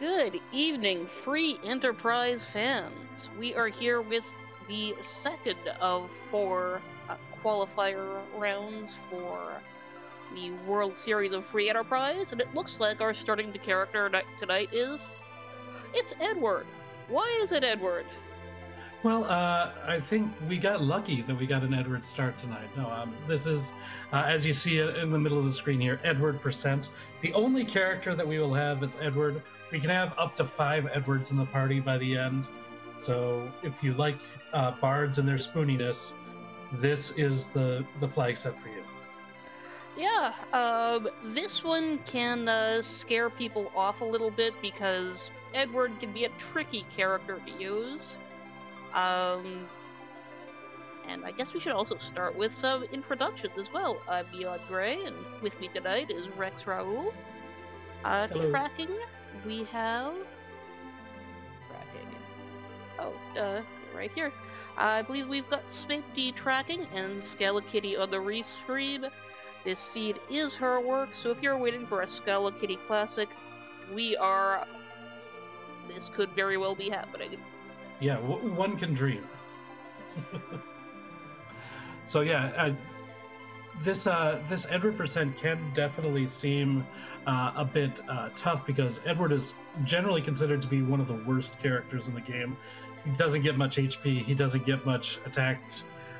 Good evening, free enterprise fans. We are here with the second of four uh, qualifier rounds for the World Series of Free Enterprise, and it looks like our starting character tonight is. It's Edward. Why is it Edward? Well, uh, I think we got lucky that we got an Edward start tonight. No, um, this is, uh, as you see in the middle of the screen here, Edward percent. The only character that we will have is Edward. We can have up to five Edwards in the party by the end. So if you like uh, bards and their spooniness, this is the the flag set for you. Yeah, um, this one can uh, scare people off a little bit because Edward can be a tricky character to use. Um, and I guess we should also start with some introductions as well. I'm Beyond Gray, and with me tonight is Rex Raoul. Uh, tracking, we have. Tracking. Oh, uh, right here. I believe we've got Smitty tracking and Scala-Kitty on the restream. This seed is her work, so if you're waiting for a Scala-Kitty classic, we are. This could very well be happening. Yeah, w- one can dream. so yeah, uh, this uh, this Edward percent can definitely seem uh, a bit uh, tough because Edward is generally considered to be one of the worst characters in the game. He doesn't get much HP. He doesn't get much attack.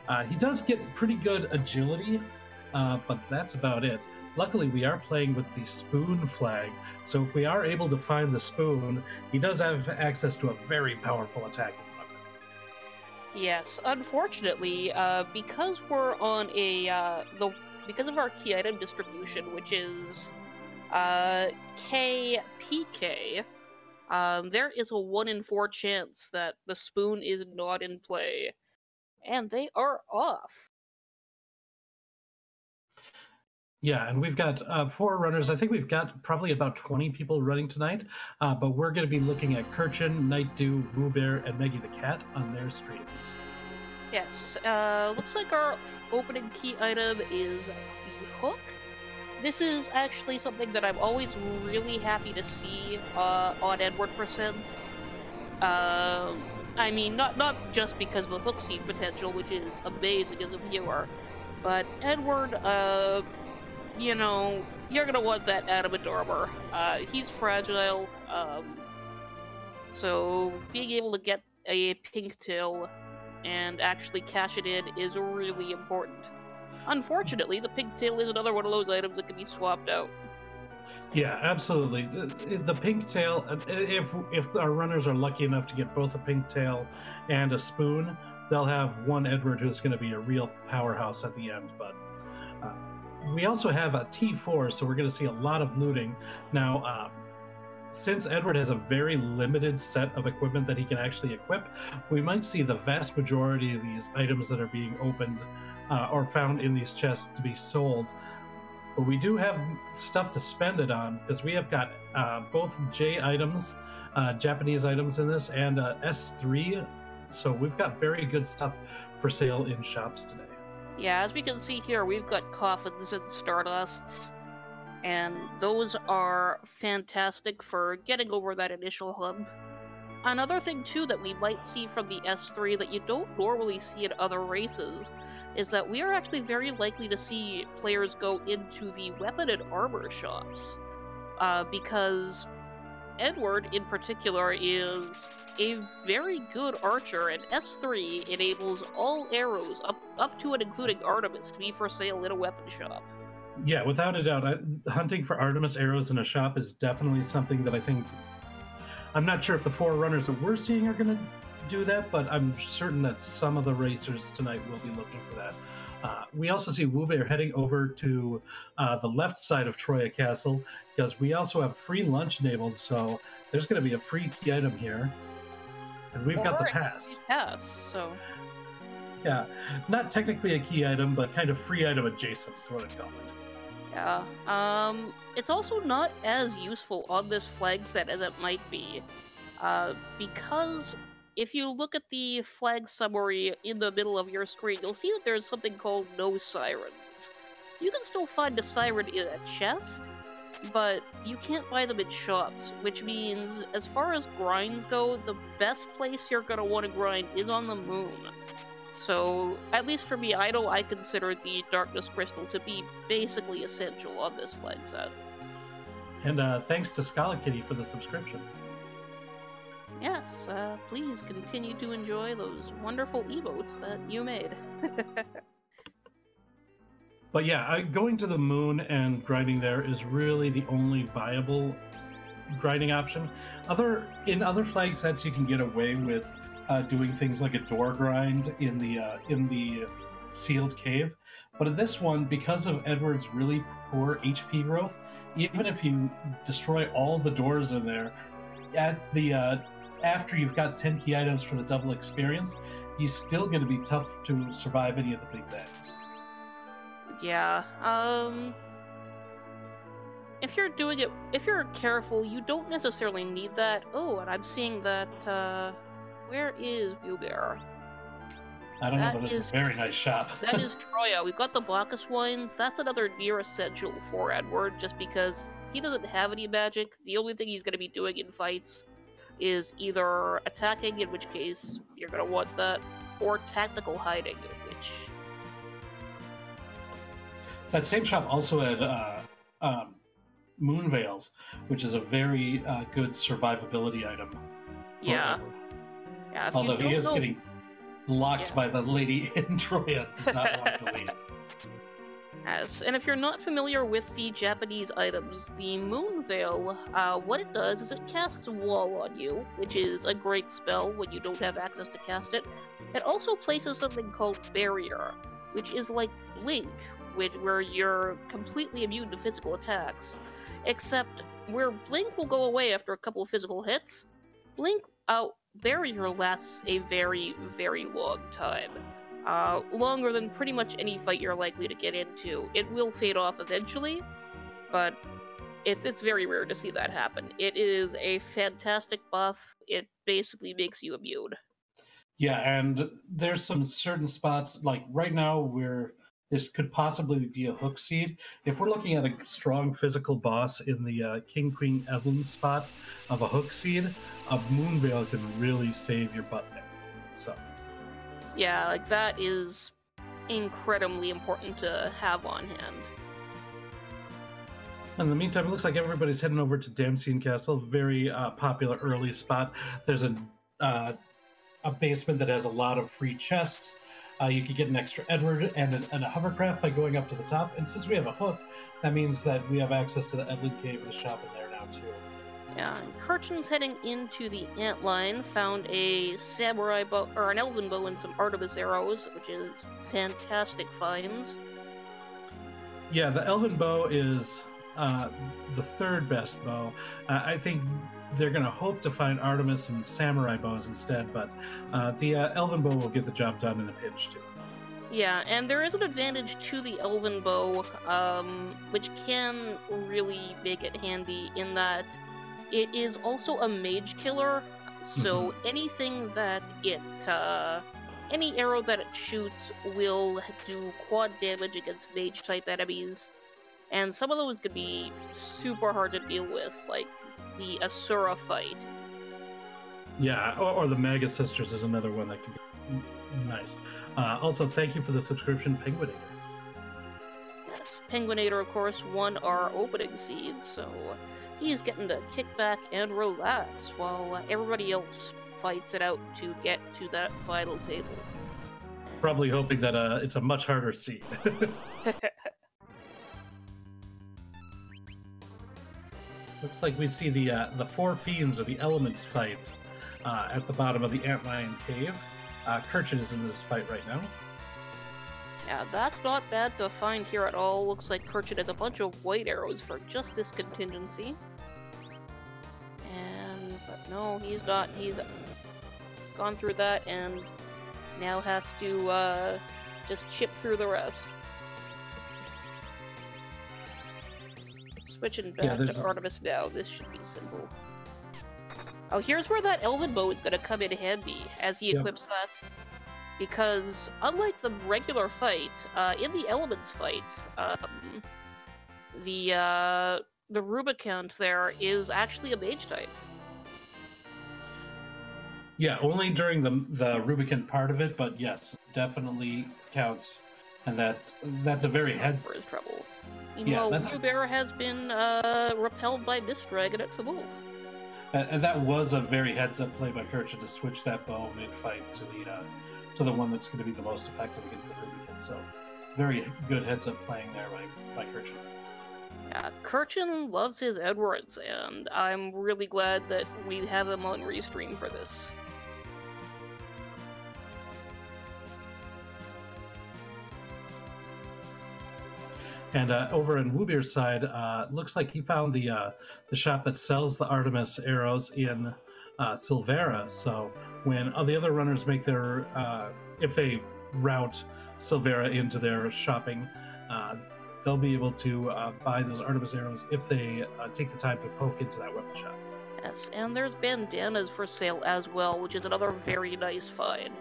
Uh, he does get pretty good agility, uh, but that's about it. Luckily, we are playing with the spoon flag, so if we are able to find the spoon, he does have access to a very powerful attack. Yes, unfortunately, uh, because we're on a uh, the because of our key item distribution, which is uh, KPK, um, there is a one in four chance that the spoon is not in play, and they are off. Yeah, and we've got uh, four runners. I think we've got probably about 20 people running tonight, uh, but we're going to be looking at Kirchin, Night Dew, Wewbear, and Maggie the Cat on their streams. Yes, uh, looks like our opening key item is the hook. This is actually something that I'm always really happy to see uh, on Edward Percent. Um, I mean, not not just because of the hook seed potential, which is amazing as a viewer, but Edward uh, you know, you're gonna want that adamant armor. Uh, he's fragile, um, so being able to get a pink tail and actually cash it in is really important. Unfortunately, the pink tail is another one of those items that can be swapped out. Yeah, absolutely. The, the pink tail, uh, if if our runners are lucky enough to get both a pink tail and a spoon, they'll have one Edward who's going to be a real powerhouse at the end. But uh, we also have a T4, so we're going to see a lot of looting. Now, um, since Edward has a very limited set of equipment that he can actually equip, we might see the vast majority of these items that are being opened uh, or found in these chests to be sold. But we do have stuff to spend it on because we have got uh, both J items, uh, Japanese items in this, and uh, S3. So we've got very good stuff for sale in shops today. Yeah, as we can see here, we've got coffins and stardusts, and those are fantastic for getting over that initial hump. Another thing, too, that we might see from the S3 that you don't normally see in other races is that we are actually very likely to see players go into the weapon and armor shops. Uh, because Edward, in particular, is a very good archer, and S3 enables all arrows up, up to and including Artemis to be for sale in a weapon shop. Yeah, without a doubt, I, hunting for Artemis arrows in a shop is definitely something that I think. I'm not sure if the four runners that we're seeing are going to do that, but I'm certain that some of the racers tonight will be looking for that. Uh, we also see Wewbear heading over to uh, the left side of Troya Castle because we also have free lunch enabled, so there's going to be a free key item here and we've got the pass. Pass, so. Yeah, not technically a key item, but kind of free item adjacent is what I'd call it. Yeah. Um, it's also not as useful on this flag set as it might be, uh, because if you look at the flag summary in the middle of your screen, you'll see that there's something called no sirens. You can still find a siren in a chest, but you can't buy them at shops, which means, as far as grinds go, the best place you're gonna want to grind is on the moon. So, at least for me, I know I consider the Darkness Crystal to be basically essential on this flag set. And uh, thanks to Scala Kitty for the subscription. Yes, uh, please continue to enjoy those wonderful emotes that you made. But yeah, I, going to the moon and grinding there is really the only viable grinding option. Other in other flag sets, you can get away with uh, doing things like a door grind in the uh, in the sealed cave. But in this one, because of Edward's really poor HP growth, even if you destroy all the doors in there, at the uh, after you've got 10 key items for the double experience, he's still going to be tough to survive any of the big bads. Yeah. Um. If you're doing it, if you're careful, you don't necessarily need that. Oh, and I'm seeing that. Uh, where is Wewbear? I don't That know, but it's is- a very nice shop. That is Troya. We've got the Bacchus wines. That's another near essential for Edward, just because he doesn't have any magic. The only thing he's going to be doing in fights is either attacking, in which case you're going to want that, or tactical hiding, That same shop also had uh, um, moon veils, which is a very uh, good survivability item. yeah, Edward. yeah. Although he is know, getting blocked Yeah. by the lady in Troya, does not want to leave. Yes, and if you're not familiar with the Japanese items, the Moon Veil, uh, what it does is it casts a wall on you, which is a great spell when you don't have access to cast it. It also places something called Barrier, which is like Blink, which, where you're completely immune to physical attacks. Except where Blink will go away after a couple of physical hits, Blink out Barrier lasts a very, very long time uh, longer than pretty much any fight you're likely to get into. It will fade off eventually, but it's it's very rare to see that happen. It is a fantastic buff. It basically makes you immune. Yeah, and there's some certain spots like right now where this could possibly be a hook seed. If we're looking at a strong physical boss in the uh, King Queen Eblan spot of a hook seed, a moon veil can really save your butt there. So Yeah, like that is incredibly important to have on hand. in the meantime, it looks like everybody's heading over to Damcyan Castle, very uh, popular early spot. There's a uh, a basement that has a lot of free chests. Uh, you could get an extra Edward and, an, and a hovercraft by going up to the top. And since we have a hook, that means that we have access to the Eblan Cave and the shop in there now too. Yeah, and Kirchin's heading into the Antlion. found a samurai bow or an elven bow and some Artemis arrows, which is fantastic finds. Yeah, the Elven Bow is uh, the third best bow. Uh, I think they're going to hope to find Artemis and Samurai bows instead, but uh, the uh, Elven Bow will get the job done in a pinch too. Yeah, and there is an advantage to the Elven Bow, um, which can really make it handy in that it is also a mage killer. So anything that it, uh, any arrow that it shoots will do quad damage against mage type enemies, and some of those could be super hard to deal with, like the Asura fight. Yeah, or, or the Magus Sisters is another one that can be nice. Uh, also, thank you for the subscription, Penguinator. Yes, Penguinator, of course, won our opening seed, so he's getting to kick back and relax while everybody else fights it out to get to that final table. Probably hoping that uh, it's a much harder seed. Looks like we see the uh, the four fiends or the elements fight uh, at the bottom of the Antlion Cave. Uh, is in this fight right now. yeah, that's not bad to find here at all. Looks like Kirchin has a bunch of white arrows for just this contingency. And, but no, he's not. He's gone through that and now has to uh, just chip through the rest. Switching back Yeah, to Artemis now. This should be simple. Oh, here's where that Elven Bow is going to come in handy as he Yep. equips that. Because unlike the regular fight, uh, in the Elements fight, um, the uh, the Rubicant there is actually a mage type. Yeah, only during the the Rubicant part of it, but yes, definitely counts, and that that's a very head for his trouble. Yeah, Wewbear has been uh, repelled by Mist Dragon at Fabul. And, and that was a very heads up play by Kirchin to switch that bow mid fight to the uh, to the one that's going to be the most effective against the Rubicant. So very good heads up playing there by by Kirchin. Yeah, Kirchin loves his Edwards, and I'm really glad that we have him on Restream for this. And uh, over in Wewbear's side, uh, looks like he found the uh, the shop that sells the Artemis arrows in uh, Silvera. So when the other runners make their, uh, if they route Silvera into their shopping, uh, they'll be able to uh, buy those Artemis arrows if they take the time to poke into that weapon shop. Yes, and there's bandanas for sale as well, which is another very nice find.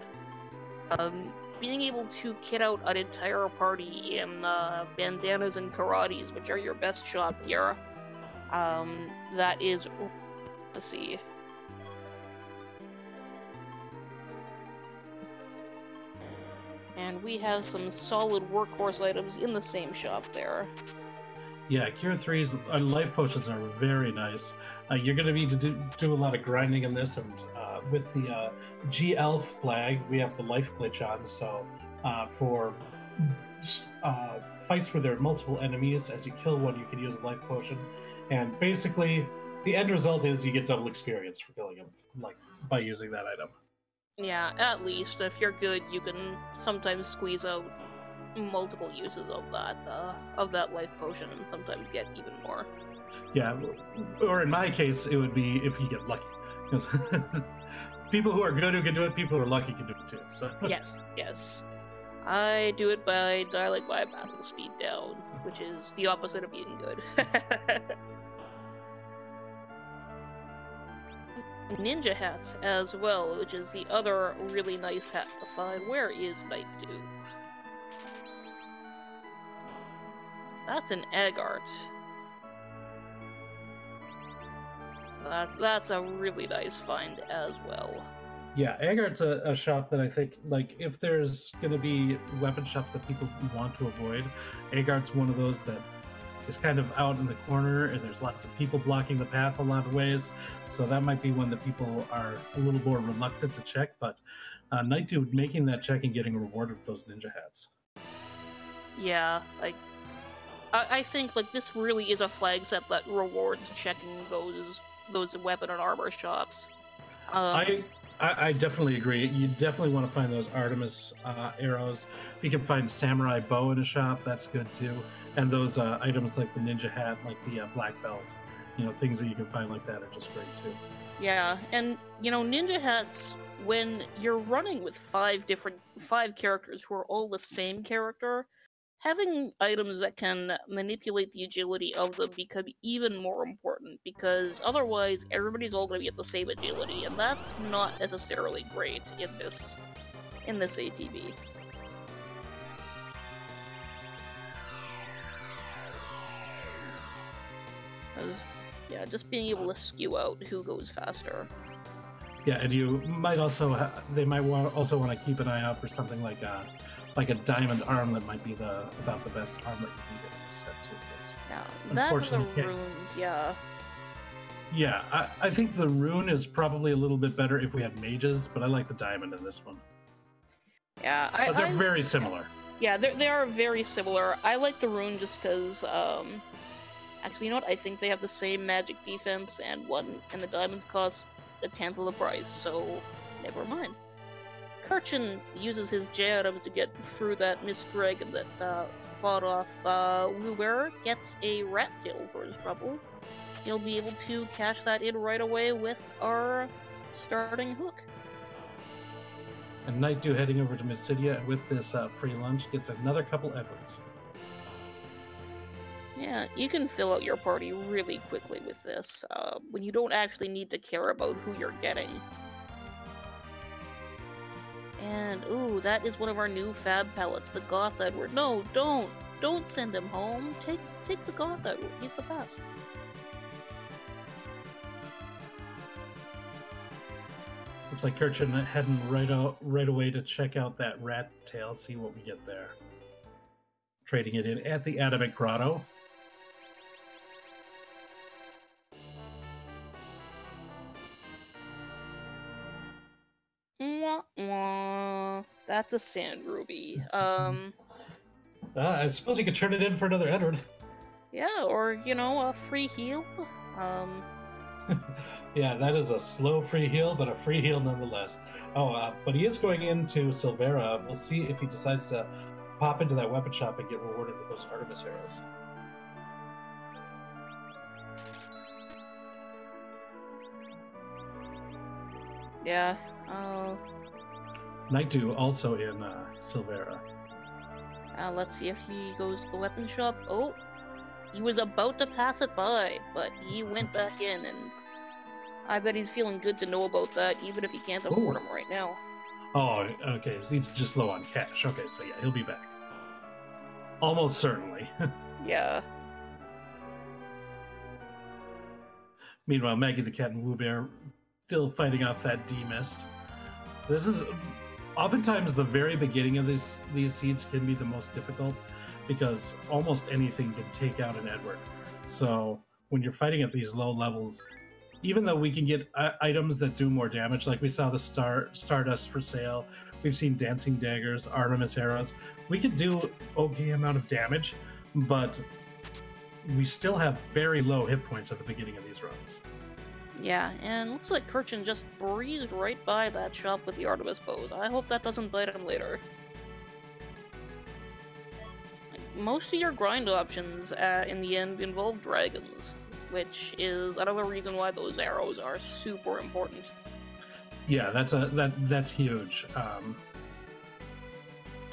Um, being able to kit out an entire party in uh, bandanas and karates, which are your best shop gear, um, that is to see. And we have some solid workhorse items in the same shop there. Yeah, Cure 3's uh, life potions are very nice. Uh, you're going to need to do, do a lot of grinding in this, and uh, with the uh, G Elf flag, we have the life glitch on. So, uh, for uh, fights where there are multiple enemies, as you kill one, you can use a life potion. And basically, the end result is you get double experience for killing them, like by using that item. Yeah, at least if you're good, you can sometimes squeeze out multiple uses of that uh, of that life potion, and sometimes get even more. Yeah, or in my case, it would be if you get lucky. people who are good who can do it, people who are lucky can do it too. So yes, yes. I do it by dialing my battle speed down, which is the opposite of being good. Ninja hats as well, which is the other really nice hat to find. Where is Night Dew? That's an Agart. That, that's a really nice find as well. Yeah, Agart's a, a shop that I think, like, if there's going to be weapon shops that people want to avoid, Agart's one of those that is kind of out in the corner, and there's lots of people blocking the path a lot of ways. So that might be one that people are a little more reluctant to check. But uh, Night Dew making that check and getting rewarded with those ninja hats. Yeah, like I, I think like this really is a flag set that rewards checking those those weapon and armor shops. Um, I, I I definitely agree. You definitely want to find those Artemis uh, arrows. If you can find samurai bow in a shop, that's good too. And those uh, items like the ninja hat, like the uh, black belt, you know, things that you can find like that are just great too. Yeah, and you know, ninja hats when you're running with five different five characters who are all the same character, having items that can manipulate the agility of them become even more important because otherwise everybody's all going to be at the same agility, and that's not necessarily great in this in this ATB. Because, yeah, just being able to skew out who goes faster. Yeah, and you might also ha- they might want also want to keep an eye out for something like a like a diamond armlet might be the about the best armlet you can get in this set too. 'cause- Yeah, and the Unfortunately, runes, yeah. Yeah, I, I think the rune is probably a little bit better if we had mages, but I like the diamond in this one. Yeah, I, But they're I- very similar. yeah, they're, they are very similar. I like the rune just because, um, actually, you know what? I think they have the same magic defense, and one and the diamonds cost a tenth of the price, so never mind. Kirchin uses his J-Item to get through that Mist Dragon that uh, fought off uh, gets a rat tail for his trouble. He'll be able to cash that in right away with our starting hook. And Night Dew heading over to Mysidia with this uh, free lunch gets another couple Edwards. Yeah, you can fill out your party really quickly with this, uh, when you don't actually need to care about who you're getting. And, ooh, that is one of our new fab pellets, the Goth Edward. No, don't! Don't send him home! Take take the Goth Edward. He's the best. Looks like Kirchin heading right out right away to check out that rat tail, see what we get there. Trading it in at the Adamant Grotto. Mwah, mwah. That's a sand ruby. Um, Uh, I suppose you could turn it in for another Edward. yeah, or you know, a free heal. Um, Yeah, that is a slow free heal, but a free heal nonetheless. Oh, uh, but he is going into Silvera. We'll see if he decides to pop into that weapon shop and get rewarded with those Artemis arrows. yeah. Uh, Night Dew also in uh, Silvera. uh, let's see if he goes to the weapon shop. Oh, he was about to pass it by, but he went back in, and I bet he's feeling good to know about that, even if he can't afford them right now. Oh, okay. So he's just low on cash. Okay, so yeah, he'll be back. Almost certainly. Yeah. Meanwhile, Maggie the Cat and Wewbear still fighting off that D mist. This is oftentimes the very beginning of these these seeds can be the most difficult because almost anything can take out an Edward. So when you're fighting at these low levels, even though we can get uh, items that do more damage, like we saw the star Stardust for sale, we've seen Dancing Daggers, Artemis arrows, we could do okay amount of damage, but we still have very low hit points at the beginning of these runs. Yeah, and looks like Kirchin just breezed right by that shop with the Artemis bows. I hope that doesn't bite him later. Most of your grind options uh, in the end involve dragons, which is another reason why those arrows are super important. Yeah, that's a that that's huge. Um,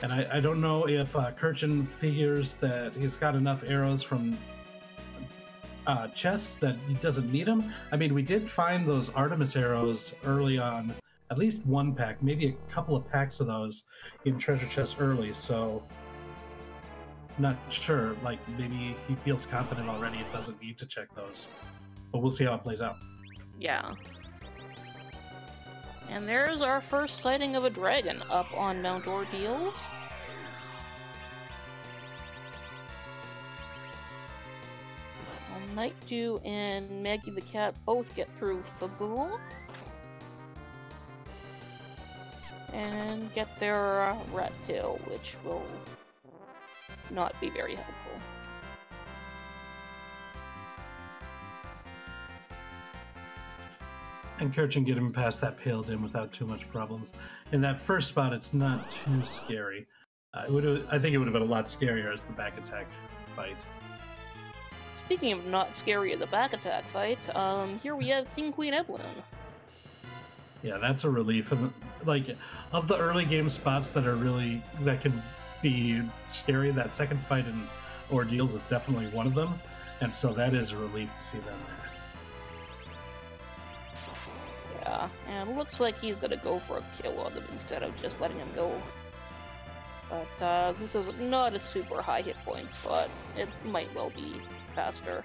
and I, I don't know if uh, Kirchin figures that he's got enough arrows from uh, chests that he doesn't need them. I mean, we did find those Artemis arrows early on, at least one pack, maybe a couple of packs of those in treasure chests early. So, not sure. Like maybe he feels confident already and doesn't need to check those. But we'll see how it plays out. Yeah. And there's our first sighting of a dragon up on Mount Ordeals. Night Dew and Maggie the Cat both get through Fabul. And get their uh, rat tail, which will not be very helpful. and Kirchin get him past that pale dim without too much problems. In that first spot, it's not too scary. Uh, it I think it would have been a lot scarier as the back attack fight. Speaking of not scary as a back attack fight, um, here we have King Queen Eblan. Yeah, that's a relief. And like of the early game spots that are really that can be scary, that second fight in ordeals is definitely one of them, and so that is a relief to see them there. Yeah, and it looks like he's gonna go for a kill on them instead of just letting him go. But uh, this is not a super high hit points, spot. it might well be faster.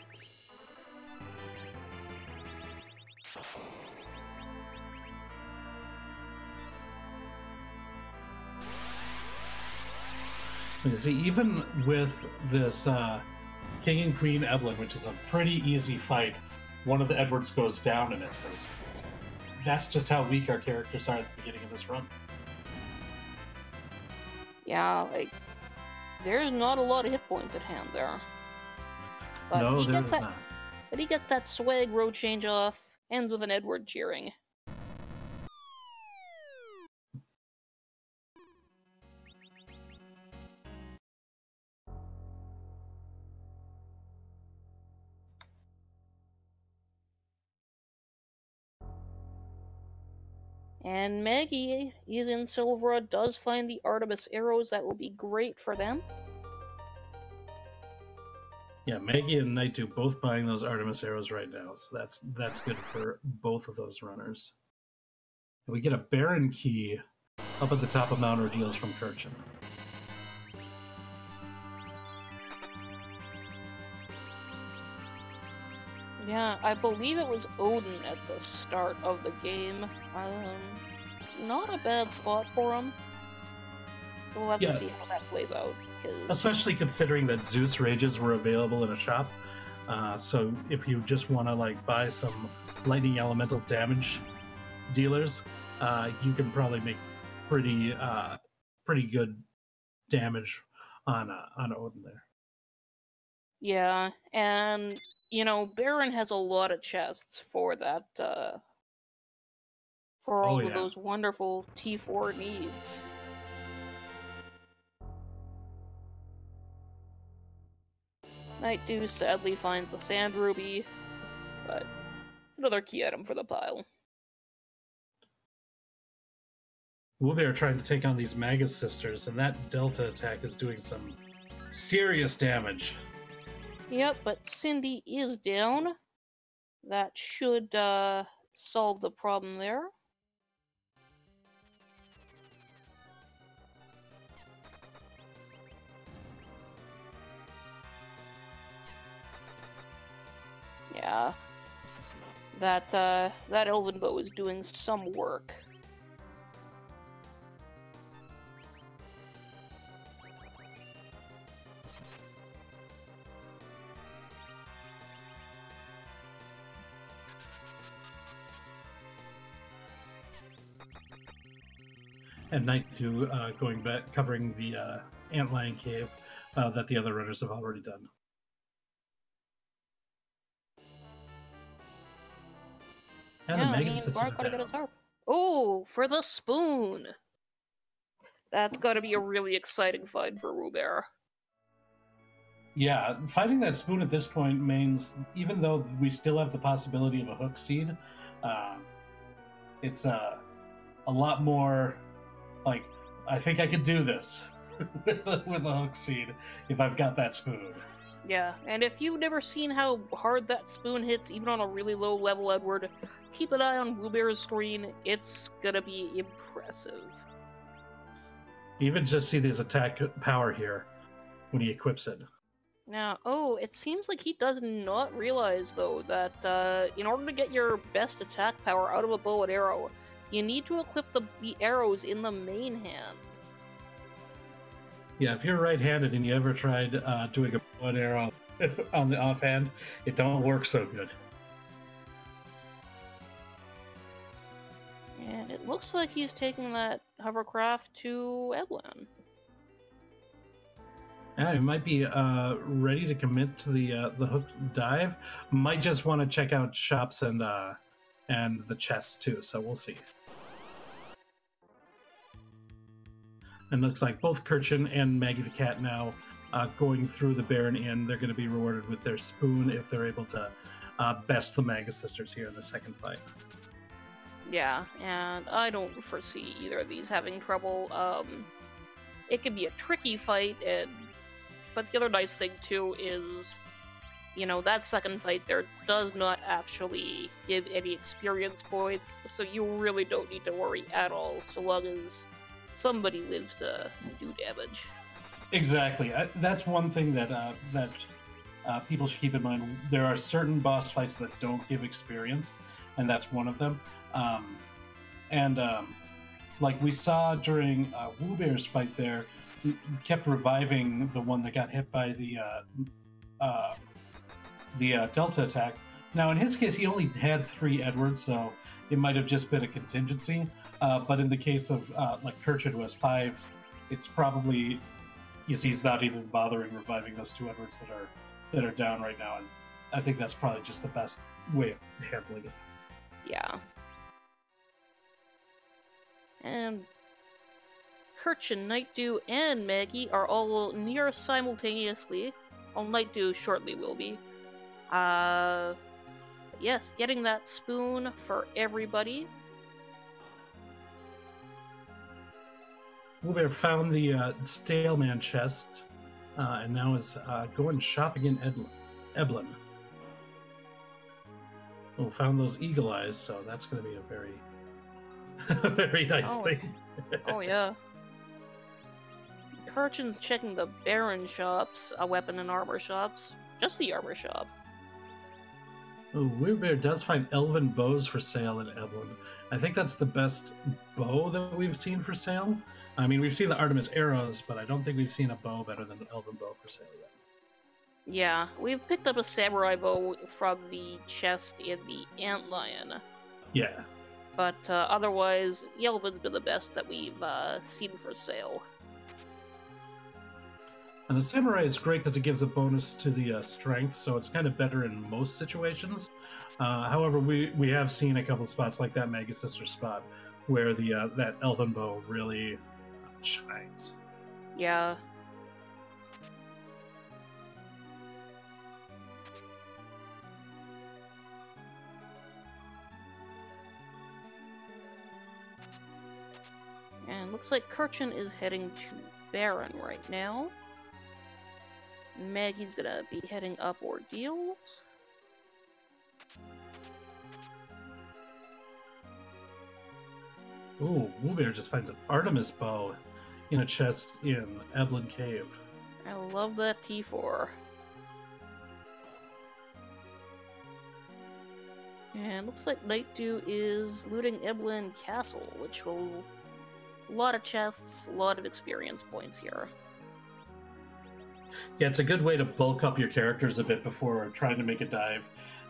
You see, even with this uh, King and Queen Eblan, which is a pretty easy fight, one of the Edwards goes down in it. That's just how weak our characters are at the beginning of this run. Yeah, like there's not a lot of hit points at hand there. But no, he there gets that not. but he gets that swag road change off, ends with an Edward cheering. And Maggie is in Silvera, does find the Artemis arrows that will be great for them. Yeah, Maggie and Night Dew both buying those Artemis arrows right now, so that's that's good for both of those runners. And we get a Baron key up at the top of Mount Ordeals from Kirchin. Yeah, I believe it was Odin at the start of the game. Um, not a bad spot for him. So we'll have Yeah. to see how that plays out. 'Cause- Especially considering that Zeus Rages were available in a shop. Uh, so if you just want to like buy some lightning elemental damage dealers, uh, you can probably make pretty uh, pretty good damage on uh, on Odin there. Yeah, and you know, Baron has a lot of chests for that uh for all Oh, of those wonderful T4 needs. Night Dew sadly finds the sand ruby, but it's another key item for the pile. Wewbear trying to take on these Magus sisters, and that Delta attack is doing some serious damage. Yep, but Cindy is down. That should uh solve the problem there. Yeah. That uh that elven bow is doing some work. And Night Dew uh, going back, covering the uh, Antlion Cave uh, that the other runners have already done. Yeah, the I mean, Bart gotta get his harp. Oh, for the spoon! That's gotta be a really exciting fight for Rubert. Yeah, finding that spoon at this point means even though we still have the possibility of a hook seed, uh, it's uh, a lot more like I think I could do this with a, with a hook seed if I've got that spoon. Yeah, and if you've never seen how hard that spoon hits, even on a really low level, Edward, keep an eye on Rubert's screen. It's gonna be impressive. Even just see this attack power here when he equips it. Now, oh, it seems like he does not realize, though, that uh, in order to get your best attack power out of a bow and arrow, you need to equip the, the arrows in the main hand. Yeah, if you're right-handed and you ever tried uh, doing a bow and arrow on the offhand, it don't work so good. And it looks like he's taking that hovercraft to Eblan. Yeah, he might be uh, ready to commit to the uh, the hook dive. Might just want to check out shops and uh, and the chests too. So we'll see. And looks like both Kirchin and Maggie the cat now uh, going through the Baron Inn. They're going to be rewarded with their spoon if they're able to uh, best the Magus sisters here in the second fight. Yeah, and I don't foresee either of these having trouble. Um, it can be a tricky fight, and but the other nice thing too is, you know, that second fight there does not actually give any experience points, so you really don't need to worry at all, so long as somebody lives to do damage. Exactly. I, that's one thing that uh, that uh, people should keep in mind. There are certain boss fights that don't give experience, and that's one of them. Um, and um, like we saw during uh, Bear's fight, there we kept reviving the one that got hit by the uh, uh, the uh, Delta attack. Now, in his case, he only had three Edwards, so it might have just been a contingency. Uh, but in the case of uh, like Kirchin was five, it's probably he's not even bothering reviving those two Edwards that are that are down right now, and I think that's probably just the best way of handling it. Yeah. And Kirchin, Nightdew, and Maggie are all near simultaneously. Well, Nightdew shortly will be. Uh, yes, getting that spoon for everybody. Wewbear found the uh, Staleman chest, uh, and now is uh, going shopping in Edlin, Eblan. Oh, found those eagle eyes, so that's going to be a very, very nice Oh. thing. Oh yeah. Kirchin's checking the Baron shops, a weapon and armor shops. Just the armor shop. Oh, Wewbear does find elven bows for sale in Eblan. I think that's the best bow that we've seen for sale. I mean, we've seen the Artemis arrows, but I don't think we've seen a bow better than an elven bow for sale yet. Yeah, we've picked up a samurai bow from the chest in the antlion. Yeah. But uh, otherwise, Yelvin's been the best that we've uh, seen for sale. And the samurai is great because it gives a bonus to the uh, strength, so it's kind of better in most situations. Uh, however, we we have seen a couple spots like that Magus Sister spot where the uh, that elven bow really shines. Yeah. And looks like Kirchin is heading to Baron right now. Maggie's gonna be heading up Ordeals. Ooh, Wewbear just finds an Artemis bow in a chest in Eblan Cave. I love that T4. And looks like Nightdew is looting Eblan Castle, which will... A lot of chests, a lot of experience points here. Yeah, it's a good way to bulk up your characters a bit before trying to make a dive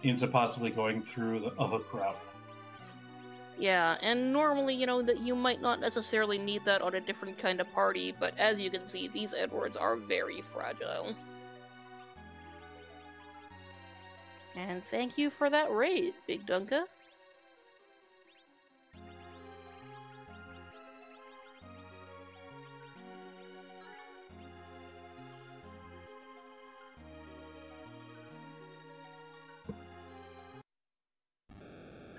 into possibly going through the, a hook route. Yeah, and normally, you know, that you might not necessarily need that on a different kind of party, but as you can see, these Edwards are very fragile. And thank you for that raid, Big Dunka.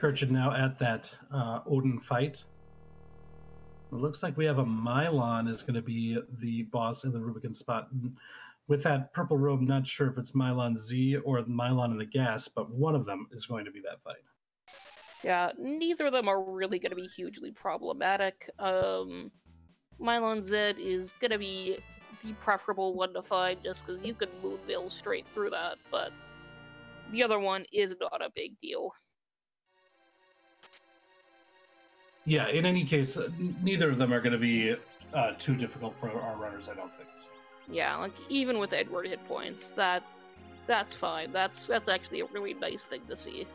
Kirchin now at that uh, Odin fight. It looks like we have a Milon is going to be the boss in the Rubicant spot. With that purple robe, not sure if it's Milon Z or Milon in the gas, but one of them is going to be that fight. Yeah, neither of them are really going to be hugely problematic. Um, Milon Z is going to be the preferable one to find just because you can move Bill straight through that, but the other one is not a big deal. Yeah, in any case, uh, neither of them are going to be uh, too difficult for our runners, I don't think. So. Yeah, like even with Edward hit points, that that's fine. That's that's actually a really nice thing to see.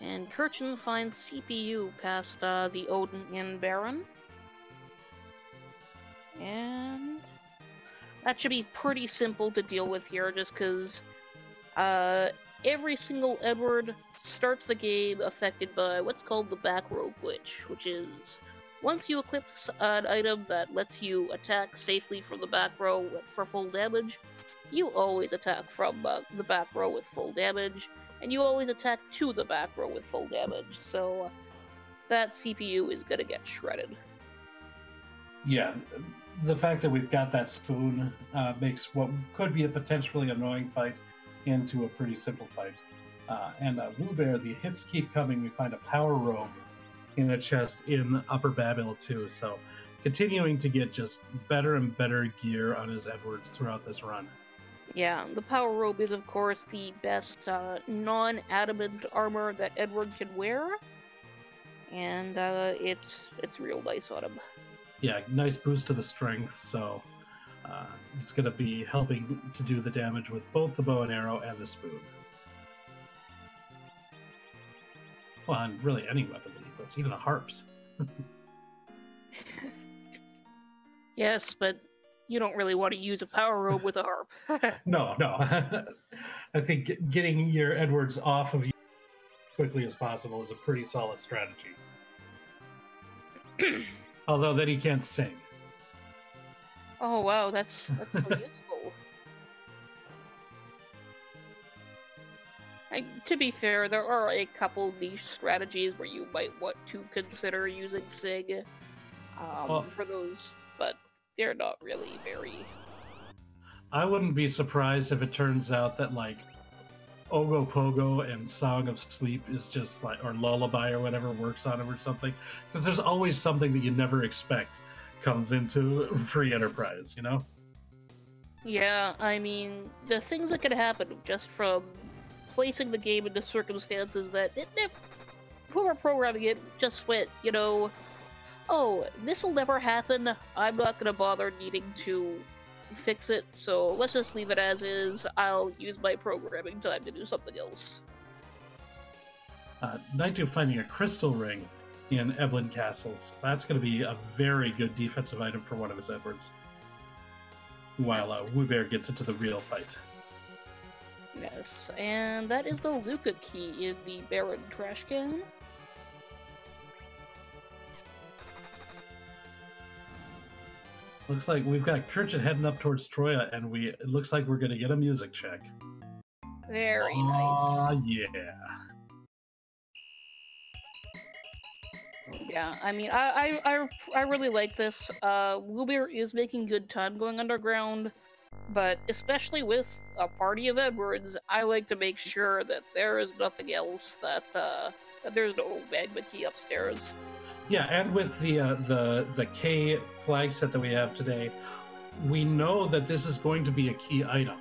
And Kirchin finds CPU past uh, the Odin and Baron. And that should be pretty simple to deal with here, just because uh, every single Edward starts the game affected by what's called the back row glitch, which is once you equip an item that lets you attack safely from the back row for full damage, you always attack from uh, the back row with full damage, and you always attack to the back row with full damage, so uh, that CPU is gonna get shredded. Yeah, the fact that we've got that spoon uh, makes what could be a potentially annoying fight into a pretty simple fight. Uh, and uh, Wewbear, the hits keep coming. We find a power robe in a chest in Upper Babil too. So continuing to get just better and better gear on his Edwards throughout this run. Yeah, the power robe is of course the best uh, non-adamant armor that Edward can wear, and uh, it's it's real nice on him. Yeah, nice boost to the strength. So uh, it's going to be helping to do the damage with both the bow and arrow and the spoon. Well, and really any weapon that he puts, even the harps. yes, but you don't really want to use a power robe with a harp. no, no. I think getting your Edwards off of you as quickly as possible is a pretty solid strategy. Although then he can't sing. Oh wow, that's that's so useful. I, to be fair, there are a couple niche strategies where you might want to consider using Sig um, well, for those, but they're not really very. I wouldn't be surprised if it turns out that like Ogopogo and Song of Sleep is just like, or Lullaby or whatever works on him or something, because there's always something that you never expect comes into free enterprise, you know? Yeah, I mean, the things that could happen just from placing the game into circumstances that it, it, whoever programming it just went, you know, oh, this will never happen. I'm not gonna bother needing to fix it, so let's just leave it as is. I'll use my programming time to do something else. Uh, Nightdew finding a crystal ring in Eblan Castles. That's going to be a very good defensive item for one of his Edwards. While uh, Wewbear gets into the real fight. Yes, and that is the Luca key in the Baron trash can. Looks like we've got Kirchin heading up towards Troia, and we it looks like we're going to get a music check. Very Aw, nice. yeah. Yeah, I mean, I, I, I, I really like this. Uh, is making good time going underground, but especially with a party of Edwards, I like to make sure that there is nothing else that, uh, that there's no magma key upstairs. Yeah, and with the uh, the the K flag set that we have today, we know that this is going to be a key item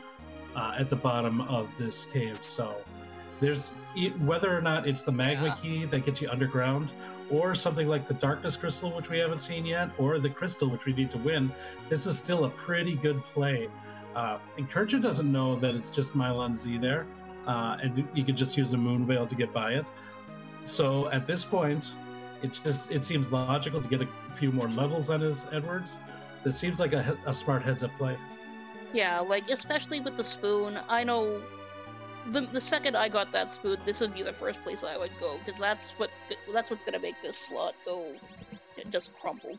uh, at the bottom of this cave. So there's whether or not it's the magma Yeah. key that gets you underground, or something like the darkness crystal, which we haven't seen yet, or the crystal, which we need to win. This is still a pretty good play. Uh, and Kirchin doesn't know that it's just Milon Z there, uh, and you could just use a moon veil to get by it. So at this point, it's just it seems logical to get a few more levels on his Edwards. This seems like a, a smart heads up play. Yeah, like especially with the spoon, I know the, the second I got that spoon, this would be the first place I would go because that's what that's what's gonna make this slot go just crumble.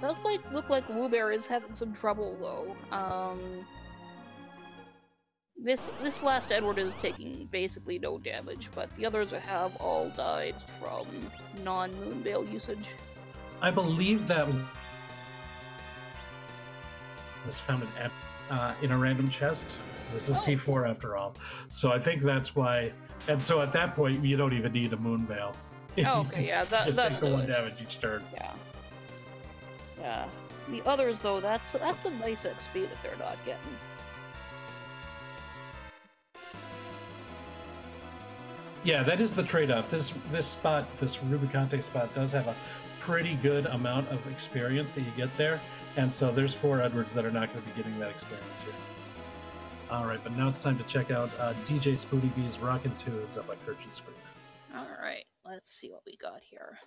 Does like look like Wewbear is having some trouble though. Um, this this last Edward is taking basically no damage, but the others have all died from non-moon veil usage. I believe that was found in, uh, in a random chest. This is Oh. T4 after all, so I think that's why. And so at that point, you don't even need a moon veil. Oh, okay, yeah, that Just that take the one damage each turn. yeah, yeah. The others though, that's that's a nice XP that they're not getting. Yeah, that is the trade-off. This this spot, this Rubicante spot, does have a pretty good amount of experience that you get there, and so there's four Edwards that are not going to be getting that experience here. All right, but now it's time to check out uh, DJ Spoony B's Rockin' Tunes up on Kirchin's screen. All right, let's see what we got here.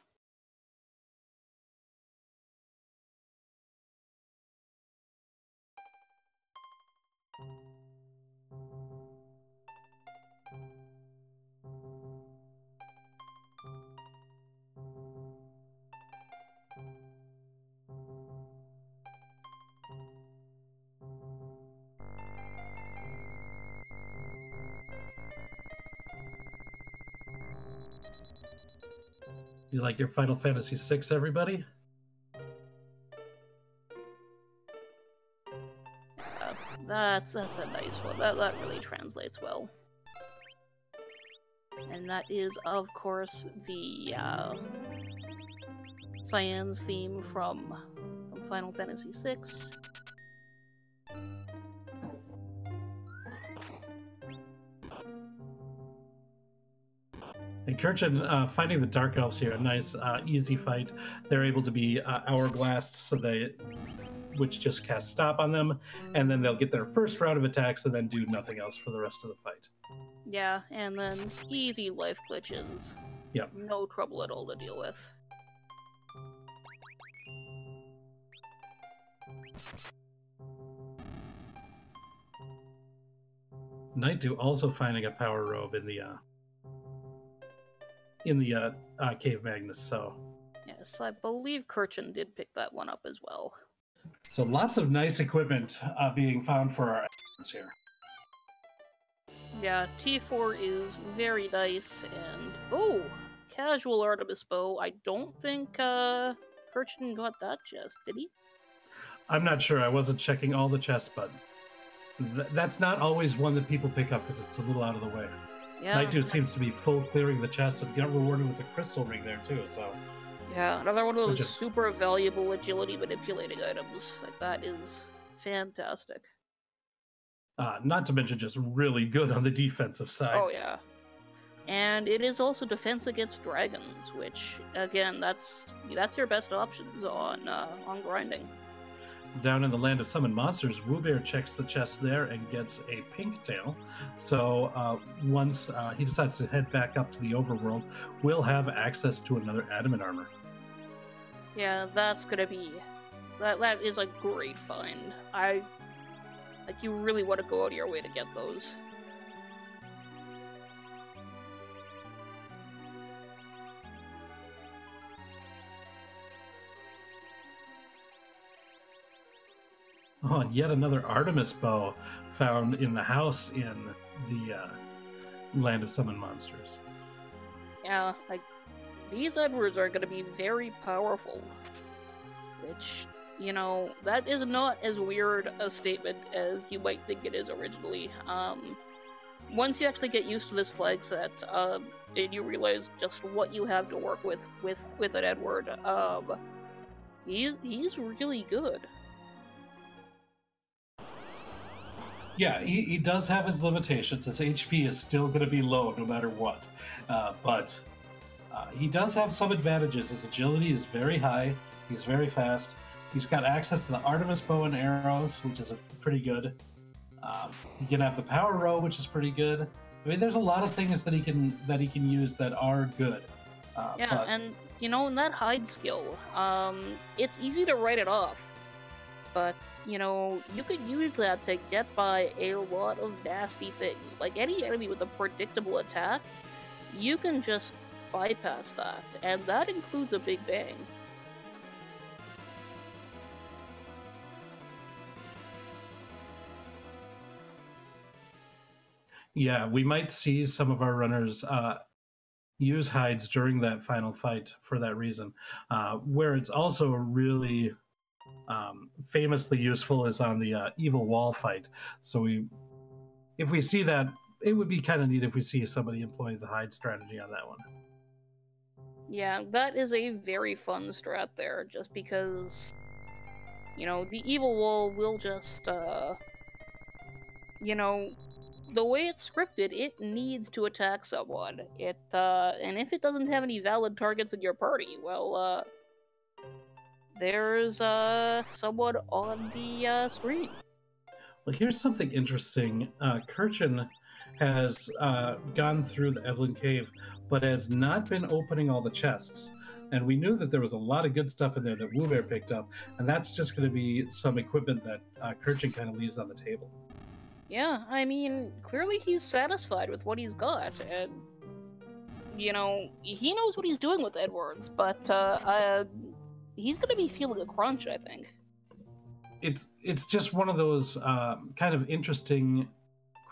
You like your Final Fantasy VI, everybody? Uh, that's that's a nice one. That that really translates well. And that is, of course, the uh, Cyan's theme from, from Final Fantasy VI. Kirchin uh, finding the Dark Elves here, a nice, uh, easy fight. They're able to be uh, hourglassed, so they, which just cast stop on them, and then they'll get their first round of attacks and then do nothing else for the rest of the fight. Yeah, and then easy life glitches. Yep. No trouble at all to deal with. Nightdew also finding a power robe in the uh, in the uh, uh, cave Magnes. So Yes, I believe Kirchin did pick that one up as well. so lots of nice equipment uh, being found for our here. Yeah, T4 is very nice, and oh, casual Artemis bow. I don't think uh, Kirchin got that chest, did he? I'm not sure. I wasn't checking all the chests, but th- that's not always one that people pick up because it's a little out of the way. Yeah. Night Dew seems to be full clearing the chest and get rewarded with a crystal ring there too. So Yeah, another one of Which those is- super valuable agility manipulating items. Like that is fantastic. uh, not to mention just really good on the defensive side. Oh yeah. And it is also defense against dragons, which again, that's that's your best options on uh, on grinding. Down in the land of summoned monsters, Wewbear checks the chest there and gets a pink tail. So uh, once uh, he decides to head back up to the overworld, we'll have access to another adamant armor. Yeah, that's gonna be that that is a great find. I like you really want to go out of your way to get those. Oh, and yet another Artemis bow found in the house in the uh, land of summon monsters. Yeah, like these Edwards are gonna be very powerful. Which, you know, that is not as weird a statement as you might think it is originally. Um, once you actually get used to this flag set, um, and you realize just what you have to work with with with an Edward, um, he's he's really good. Yeah, he, he does have his limitations. His HP is still going to be low no matter what. Uh, but uh, he does have some advantages. His agility is very high. He's very fast. He's got access to the Artemis bow and arrows, which is a, pretty good. Um, he can have the power row, which is pretty good. I mean, there's a lot of things that he can that he can use that are good. Uh, Yeah, but- and you know, in that hide skill, um, it's easy to write it off, but you know, you could use that to get by a lot of nasty things. Like any enemy with a predictable attack, you can just bypass that, and that includes a big bang. Yeah, we might see some of our runners uh, use hides during that final fight for that reason. Uh, where it's also really um, famously useful is on the uh, evil wall fight. So we, if we see that, it would be kind of neat if we see somebody employ the hide strategy on that one. Yeah, that is a very fun strat there, just because, you know, the evil wall will just, uh, you know, the way it's scripted, it needs to attack someone. It, uh, and if it doesn't have any valid targets in your party, well, uh, there's, uh, someone on the, uh, screen. Well, here's something interesting. Uh, Kirchin has uh, gone through the Eblan Cave, but has not been opening all the chests. And we knew that there was a lot of good stuff in there that Wewbear picked up, and that's just going to be some equipment that uh, Kirchin kind of leaves on the table. Yeah, I mean, clearly he's satisfied with what he's got, and you know, he knows what he's doing with Edwards, but uh, uh he's gonna be feeling a crunch, I think. It's it's just one of those uh, kind of interesting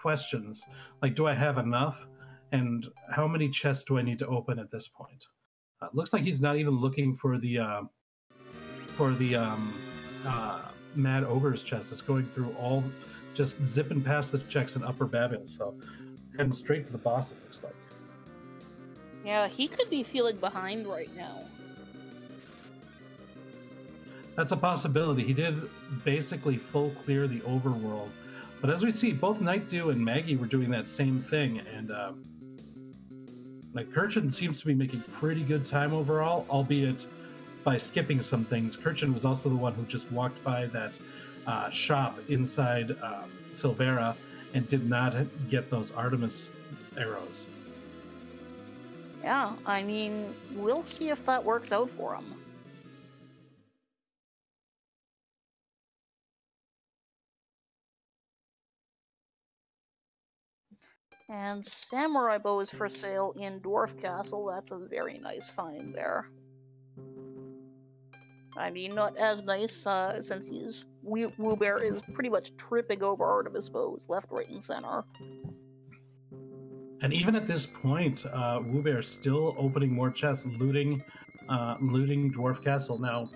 questions. Like, do I have enough? And how many chests do I need to open at this point? Uh, looks like he's not even looking for the uh, for the um, uh, Mad Ogre's chest. It's going through all, just zipping past the checks in Upper Babil. So heading straight to the boss. It looks like. Yeah, he could be feeling behind right now. That's a possibility. He did basically full clear the overworld, but as we see, both Night Dew and Maggie were doing that same thing, and uh, like Kirchin seems to be making pretty good time overall, albeit by skipping some things. Kirchin was also the one who just walked by that uh, shop inside uh, Silvera and did not get those Artemis arrows. Yeah, I mean, we'll see if that works out for him. And Samurai Bow is for sale in Dwarf Castle. That's a very nice find there. I mean, not as nice uh, since he's Wewbear is pretty much tripping over Artemis bows left, right, and center. And even at this point, uh, Wewbear is still opening more chests, looting, uh, looting Dwarf Castle. Now,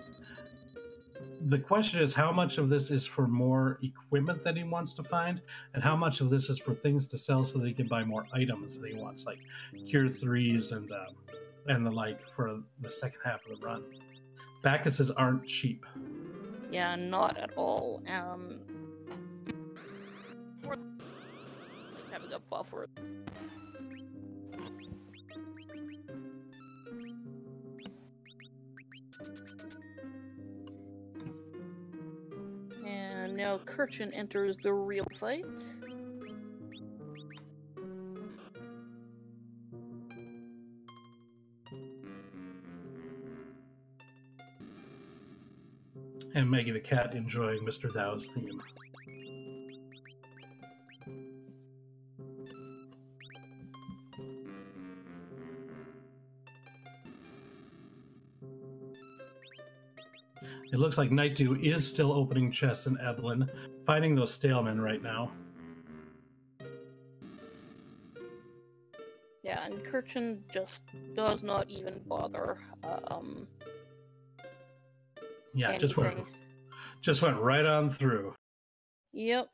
the question is how much of this is for more equipment that he wants to find, and how much of this is for things to sell so that he can buy more items that he wants, like cure threes and um, and the like for the second half of the run. Bacchuses aren't cheap. Yeah, not at all. Um, having a buffer. Now Kirchin enters the real fight. And Maggie the cat enjoying Mr. Thou's theme. Looks like Night Dew is still opening chests in Eblan, fighting those stalemen right now. Yeah, and Kirchin just does not even bother. Um, Yeah, just went just went right on through. Yep.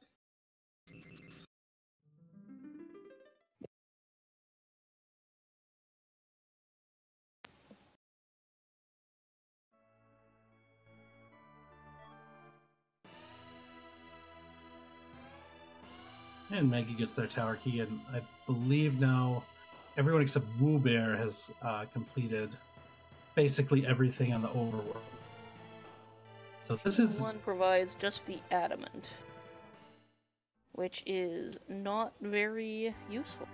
And Maggie gets their tower key, and I believe now everyone except Wewbear has uh, completed basically everything on the overworld. So this is One provides just the adamant, which is not very useful.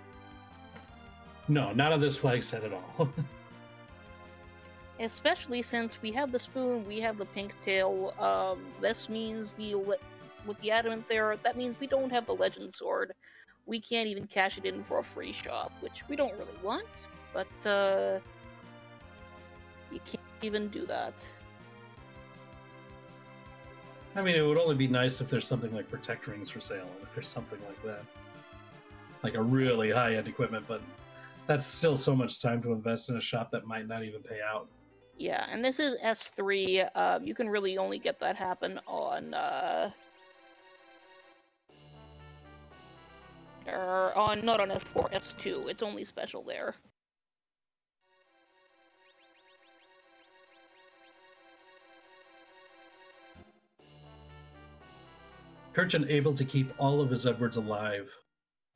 no, not on this flag set at all. Especially since we have the spoon, we have the pink tail. Um, this means the with the adamant there, that means we don't have the legend sword. We can't even cash it in for a free shop, which we don't really want. But uh, you can't even do that. I mean, it would only be nice if there's something like protect rings for sale, if there's something like that, like a really high-end equipment. But that's still so much time to invest in a shop that might not even pay out. Yeah, and this is S3. Uh, you can really only get that happen on uh, or on not on S4, S2. It's only special there. Kirchin able to keep all of his Edwards alive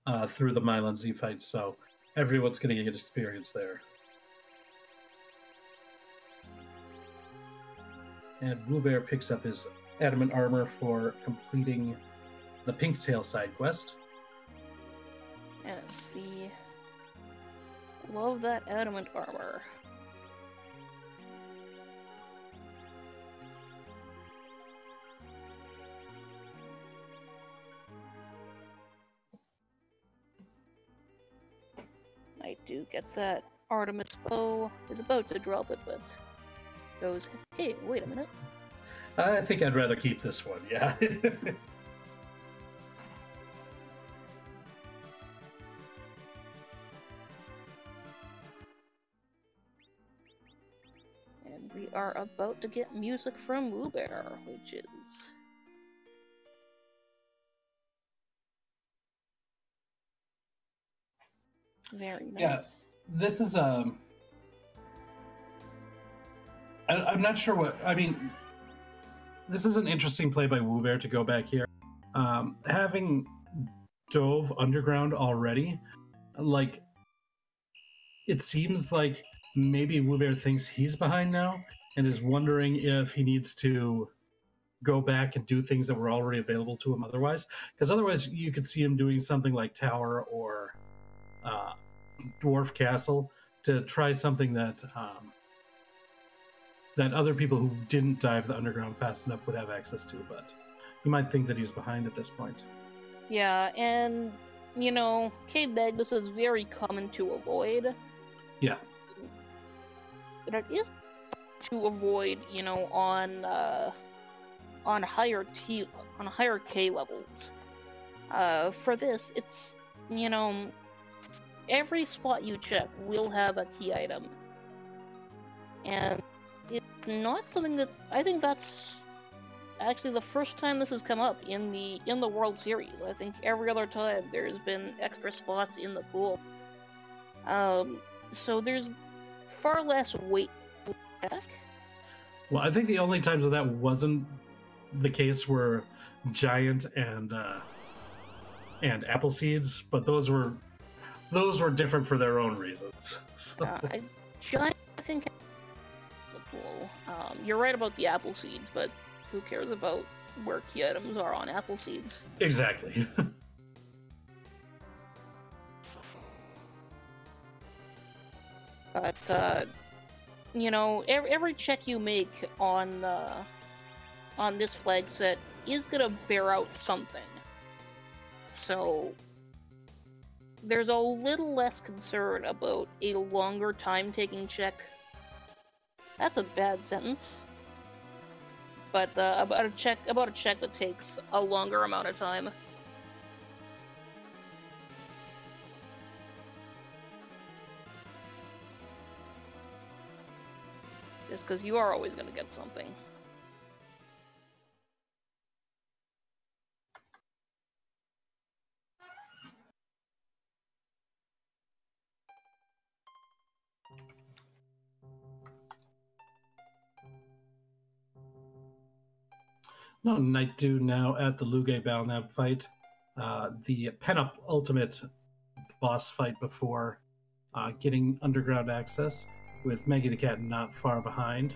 uh, through the Milon Z fight, so everyone's going to get experience there. And Wewbear picks up his adamant armor for completing the Pink Tail side quest. And let's see. Love that adamant armor. Night Dew gets that Artemis bow, is about to drop it, but goes, hey, wait a minute. I think I'd rather keep this one, yeah. are about to get music from Bear, which is very nice. Yeah. this is um I, i'm not sure what i mean this is an interesting play by Wewbear to go back here um having dove underground already like it seems like maybe Wewbear thinks he's behind now and is wondering if he needs to go back and do things that were already available to him otherwise because otherwise you could see him doing something like tower or uh, dwarf castle to try something that um, that other people who didn't dive the underground fast enough would have access to. But you might think that he's behind at this point. Yeah, and you know, Cave Magnes is very common to avoid. Yeah. It is to avoid, you know, on uh, on higher T on higher K levels. Uh, for this, it's you know, every spot you check will have a key item, and it's not something that I think that's actually the first time this has come up in the in the World Series. I think every other time there's been extra spots in the pool. Um, so there's far less weight Well, I think the only times that that wasn't the case were giant and uh, and apple seeds, but those were those were different for their own reasons. So. Uh, I, giant, I think the pool. Um, you're right about the apple seeds, but who cares about where key items are on apple seeds? Exactly. but uh, you know, every, every check you make on on this flag set is gonna bear out something. So there's a little less concern about a longer time taking check. That's a bad sentence. But uh, about a check about a check that takes a longer amount of time. Just because you are always going to get something. No, Night Dew now at the Lugae Balnab fight. Uh, the Penup Ultimate boss fight before uh, getting underground access, with Maggie the Cat not far behind.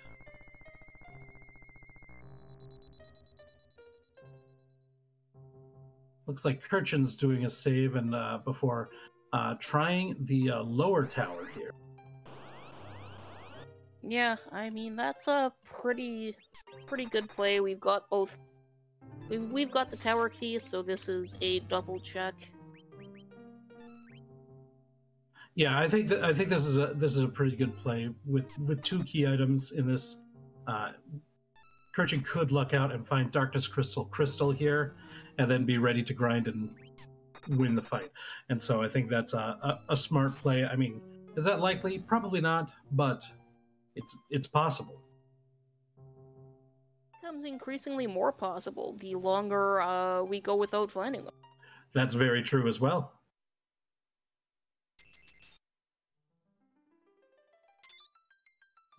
Looks like Kirchin's doing a save and uh, before uh, trying the uh, lower tower here. Yeah, I mean that's a pretty pretty good play. We've got both we've, we've got the tower key, so this is a double check. Yeah, I think that I think this is a this is a pretty good play with with two key items in this. Uh, Kirchin could luck out and find Darkness Crystal Crystal here, and then be ready to grind and win the fight. And so I think that's a, a, a smart play. I mean, is that likely? Probably not, but it's it's possible. Becomes increasingly more possible the longer uh, we go without finding them. That's very true as well.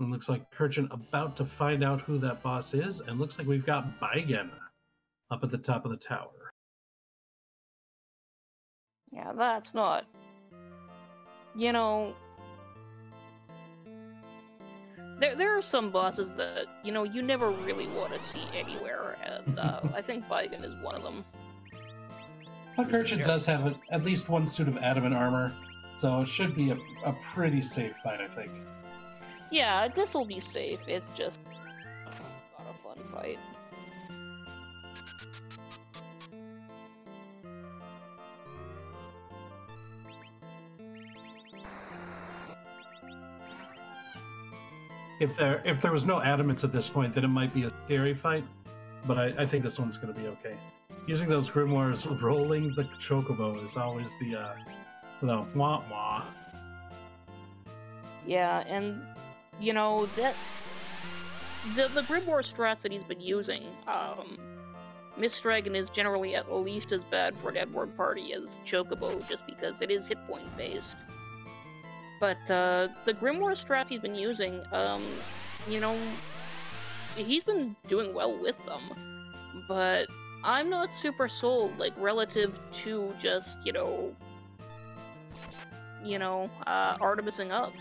It looks like Kirchin about to find out who that boss is, and looks like we've got Baigan up at the top of the tower. Yeah, that's not. You know, there there are some bosses that you know you never really want to see anywhere, and uh, I think Baigan is one of them. But Kirchin does have a, at least one suit of adamant armor, so it should be a, a pretty safe fight, I think. Yeah, this will be safe. It's just not a fun fight. If there if there was no adamants at this point, then it might be a scary fight. But I, I think this one's going to be okay. Using those grimoires, rolling the chocobo is always the uh, the wah wah. Yeah, and you know that the the Grimoire strats that he's been using, um, Mist Dragon is generally at least as bad for an Edward party as Chocobo, just because it is hit point based. But uh, the Grimoire strats he's been using, um, you know, he's been doing well with them. But I'm not super sold, like relative to just you know, you know, uh, Artemising up.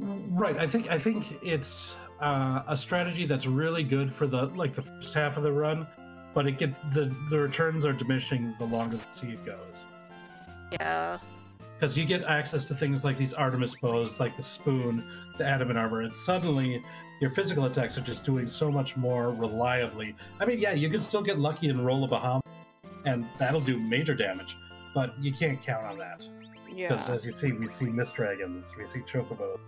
Right. I think I think it's uh, a strategy that's really good for the like the first half of the run, but it gets the the returns are diminishing the longer the seed goes. Yeah. Because you get access to things like these Artemis bows, like the spoon, the adamant armor, and suddenly your physical attacks are just doing so much more reliably. I mean, yeah, you can still get lucky and roll a Bahamut, and that'll do major damage, but you can't count on that. Because as you see, we see mist dragons, we see chocobos,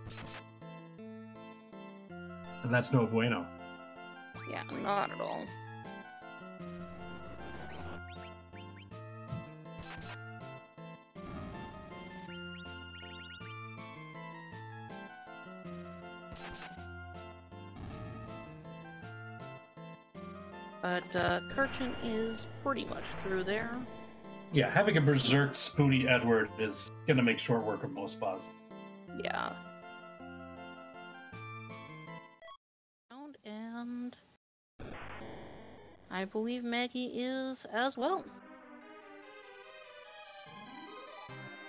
and that's no bueno. Yeah, not at all. But uh, Kirchin is pretty much through there. Yeah, having a berserk spoony Edward is gonna make short work of most bosses. Yeah. And I believe Maggie is as well.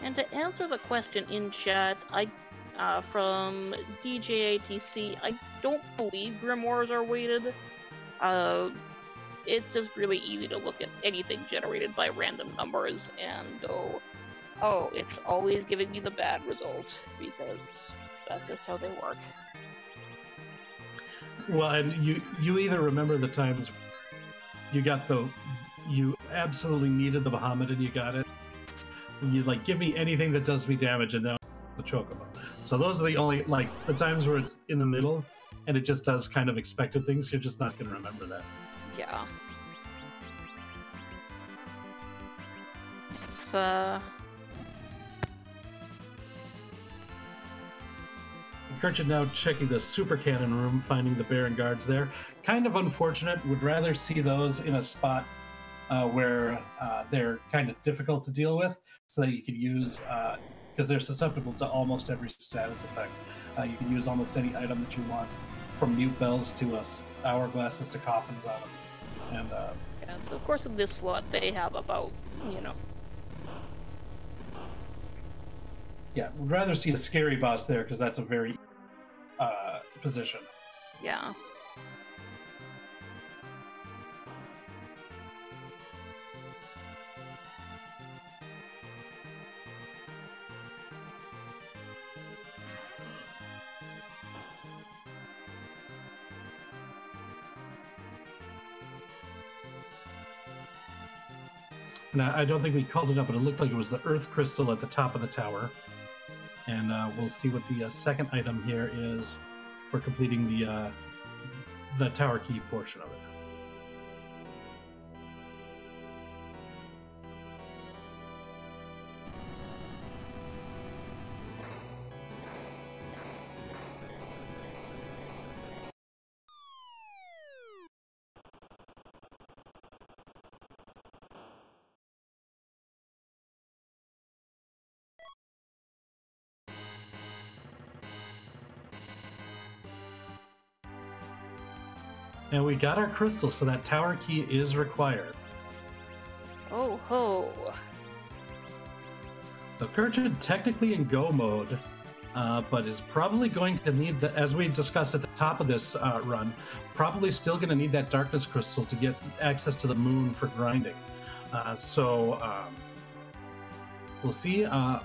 And to answer the question in chat, I uh, from DJATC, I don't believe grimoires are weighted. Uh, it's just really easy to look at anything generated by random numbers and go, oh, it's always giving me the bad result because that's just how they work. Well, and you you either remember the times you got the you absolutely needed the Bahamut and you got it. You like give me anything that does me damage and now the Chocobo. So those are the only like the times where it's in the middle and it just does kind of expected things. You're just not going to remember that. Yeah. It's uh now checking the super cannon room, finding the Baron guards there. Kind of unfortunate. Would rather see those in a spot uh, where uh, they're kind of difficult to deal with, so that you can use because uh, they're susceptible to almost every status effect. Uh, you can use almost any item that you want, from mute bells to uh, hourglasses to coffins on them. And uh, yeah, so of course in this slot they have about you know yeah, we'd rather see a scary boss there because that's a very uh, position. Yeah. And I, I don't think we called it up, but it looked like it was the Earth Crystal at the top of the tower and uh, we'll see what the uh, second item here is for completing the uh, the tower key portion of it. And we got our crystal, so that tower key is required. Oh ho! So Kirchin technically in go mode, uh, but is probably going to need the, as we discussed at the top of this uh, run, probably still going to need that darkness crystal to get access to the moon for grinding. Uh, so um, we'll see uh,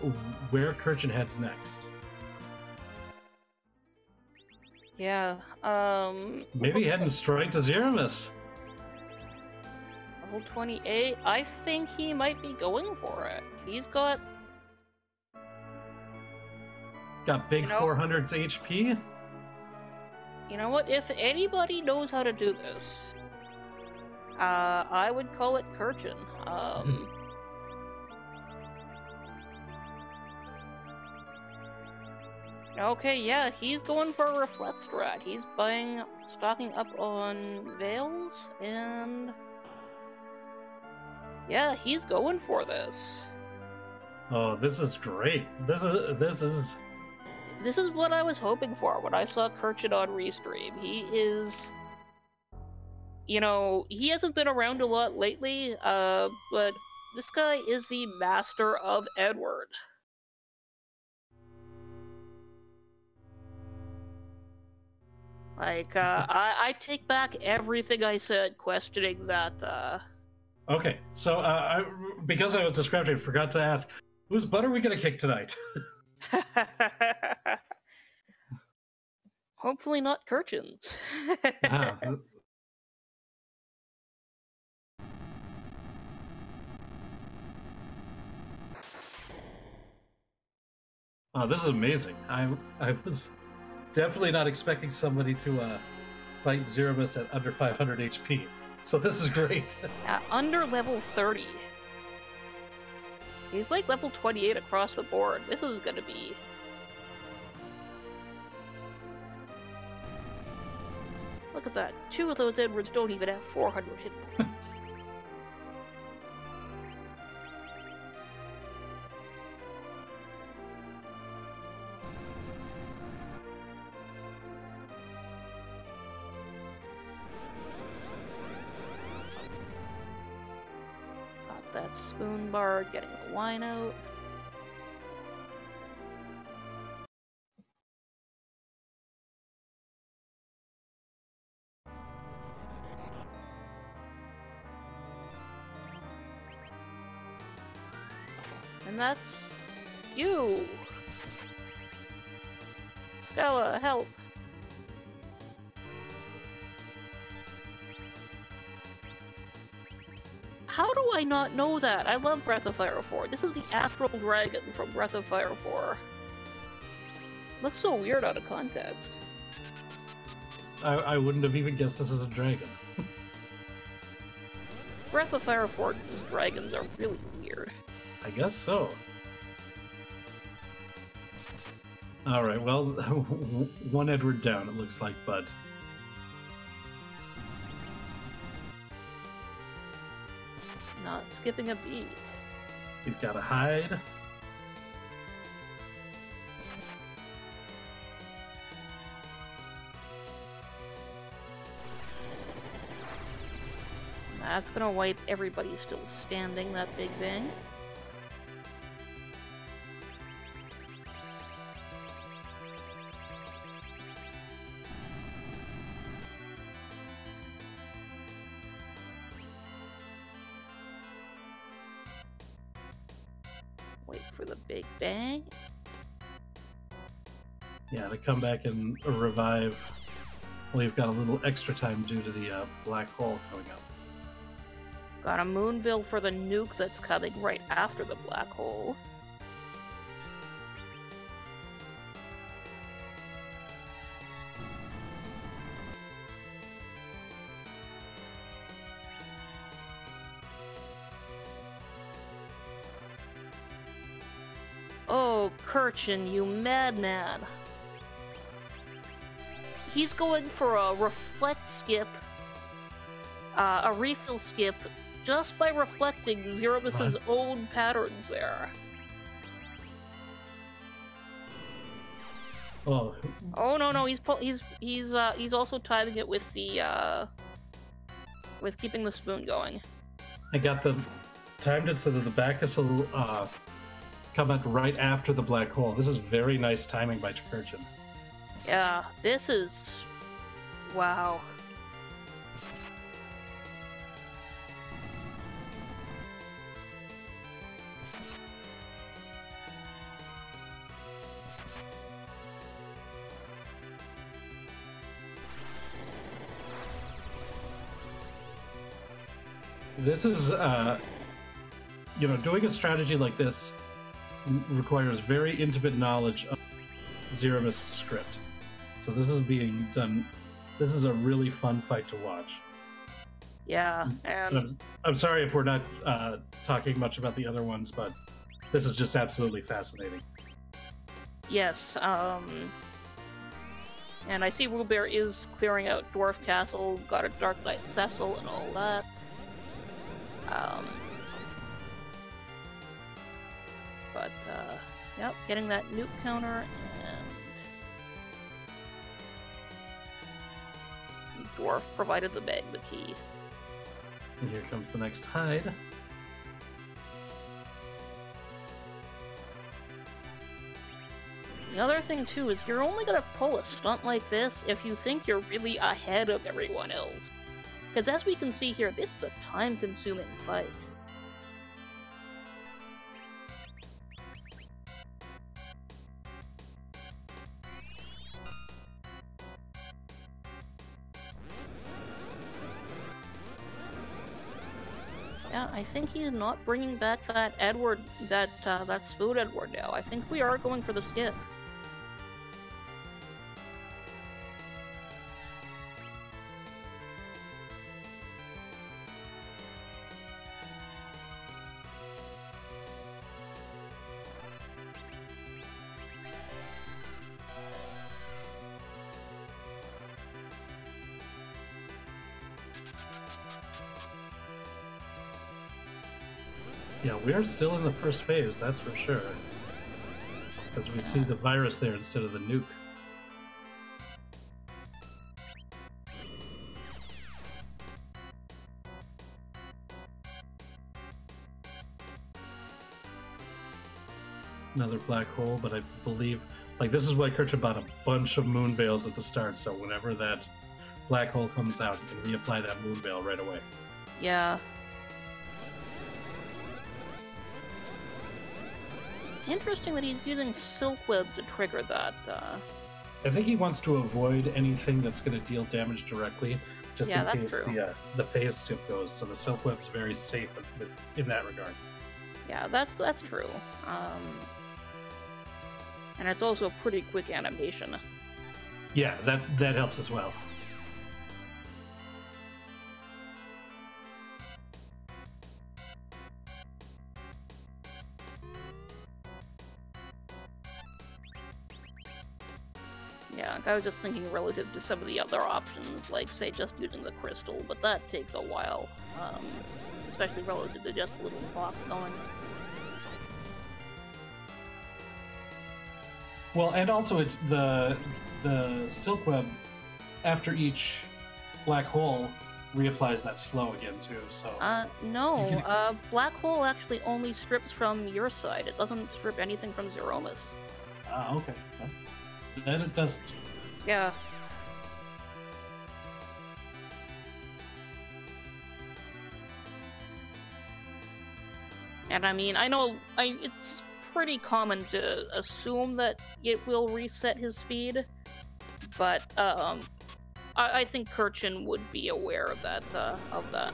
where Kirchin heads next. Yeah. Um. Maybe heading straight to Zeromus. Level 28. I think he might be going for it. He's got. Got big You know- 400s HP. You know what? If anybody knows how to do this, uh, I would call it Kirchin. Um. Okay, yeah, he's going for a reflect strat. He's buying, stocking up on veils, and yeah, he's going for this. Oh, this is great. This is this is This is what I was hoping for when I saw Kirchin on Restream. He is, you know, he hasn't been around a lot lately, uh, but this guy is the master of Edward. Like, uh, I, I take back everything I said questioning that, uh, okay. So uh, I, because I was distracted, I forgot to ask, whose butt are we gonna kick tonight? Hopefully not Kirchin's. Ah, Oh, this is amazing. I I was definitely not expecting somebody to uh, fight Zeromus at under 500 HP. So this is great. Uh, under level 30. He's like level 28 across the board. This is gonna be. Look at that. Two of those Edwards don't even have 400 hit points. getting the wine out. And that's you. Stella, help. How do I not know that? I love Breath of Fire 4. This is the Astral Dragon from Breath of Fire 4. Looks so weird out of context. I, I wouldn't have even guessed this is a dragon. Breath of Fire 4's dragons are really weird. I guess so. All right, well, one Edward down, it looks like, but skipping a beat. we've got to hide. That's gonna wipe everybody still standing, that big bang. Come back and revive. We've got a little extra time due to the uh, black hole coming up. Got a moon veil for the nuke that's coming right after the black hole. Oh, Kirchin, you madman. He's going for a reflect skip uh, a refill skip just by reflecting Zeromus's own patterns there. Oh, Oh no no he's he's he's uh he's also timing it with the uh with keeping the spoon going. I got the timed it so that the Bacchus will uh, come right after the black hole. This is very nice timing by Takurchin. Yeah, this is wow. This is, uh, you know, doing a strategy like this requires very intimate knowledge of Zeromus' script. So this is being done. This is a really fun fight to watch. Yeah, And and I'm, I'm sorry if we're not uh, talking much about the other ones, but this is just absolutely fascinating. yes, um and I see Wewbear is clearing out Dwarf Castle, got a Dark Knight Cecil and all that. Um But uh yep, getting that nuke counter Dwarf provided the magma key. And here comes the next hide. The other thing too is you're only gonna pull a stunt like this if you think you're really ahead of everyone else. Because as we can see here, this is a time-consuming fight. Think he's not bringing back that Edward, that uh, that spoon Edward now. I think we are going for the skip. We are still in the first phase, that's for sure. Because we see the virus there instead of the nuke. Another black hole, but I believe like this is why Kirchin bought a bunch of moon veils at the start, so whenever that black hole comes out, you can reapply that moon veil right away. Yeah. Interesting that he's using silk web to trigger that. Uh... I think he wants to avoid anything that's going to deal damage directly, just Yeah, in that's case true. the uh, the phase tip goes. So the silk web's very safe with, in that regard. Yeah, that's that's true. Um, and it's also a pretty quick animation. Yeah, that that helps as well. I was just thinking relative to some of the other options, like say just using the crystal, but that takes a while, um, especially relative to just little box going. Well, and also it's the the silk web after each black hole reapplies that slow again too. So Uh, no, uh, black hole actually only strips from your side. It doesn't strip anything from Zeromus. ah, okay. Then it does. Yeah. And I mean, I know I, it's pretty common to assume that it will reset his speed, but um, I, I think Kirchin would be aware of that. Uh, of that.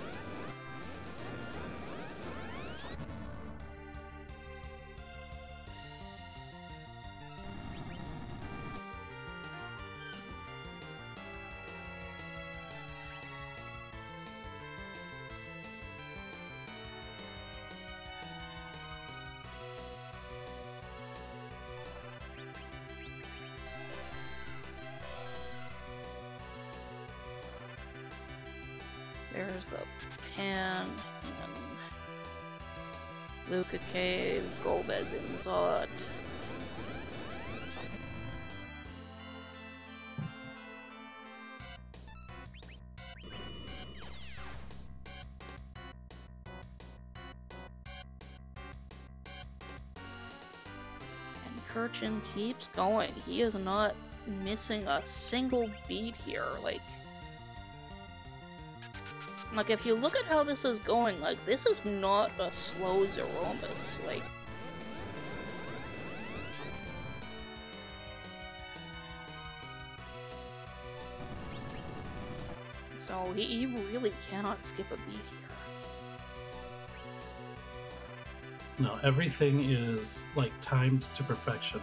There's the Pan and Luca Cave, Golbez and Zot. And Kirchin keeps going. He is not missing a single beat here. Like, like if you look at how this is going, like this is not a slow Zeromus. Like, so he, he really cannot skip a beat here. No, everything is like timed to perfection.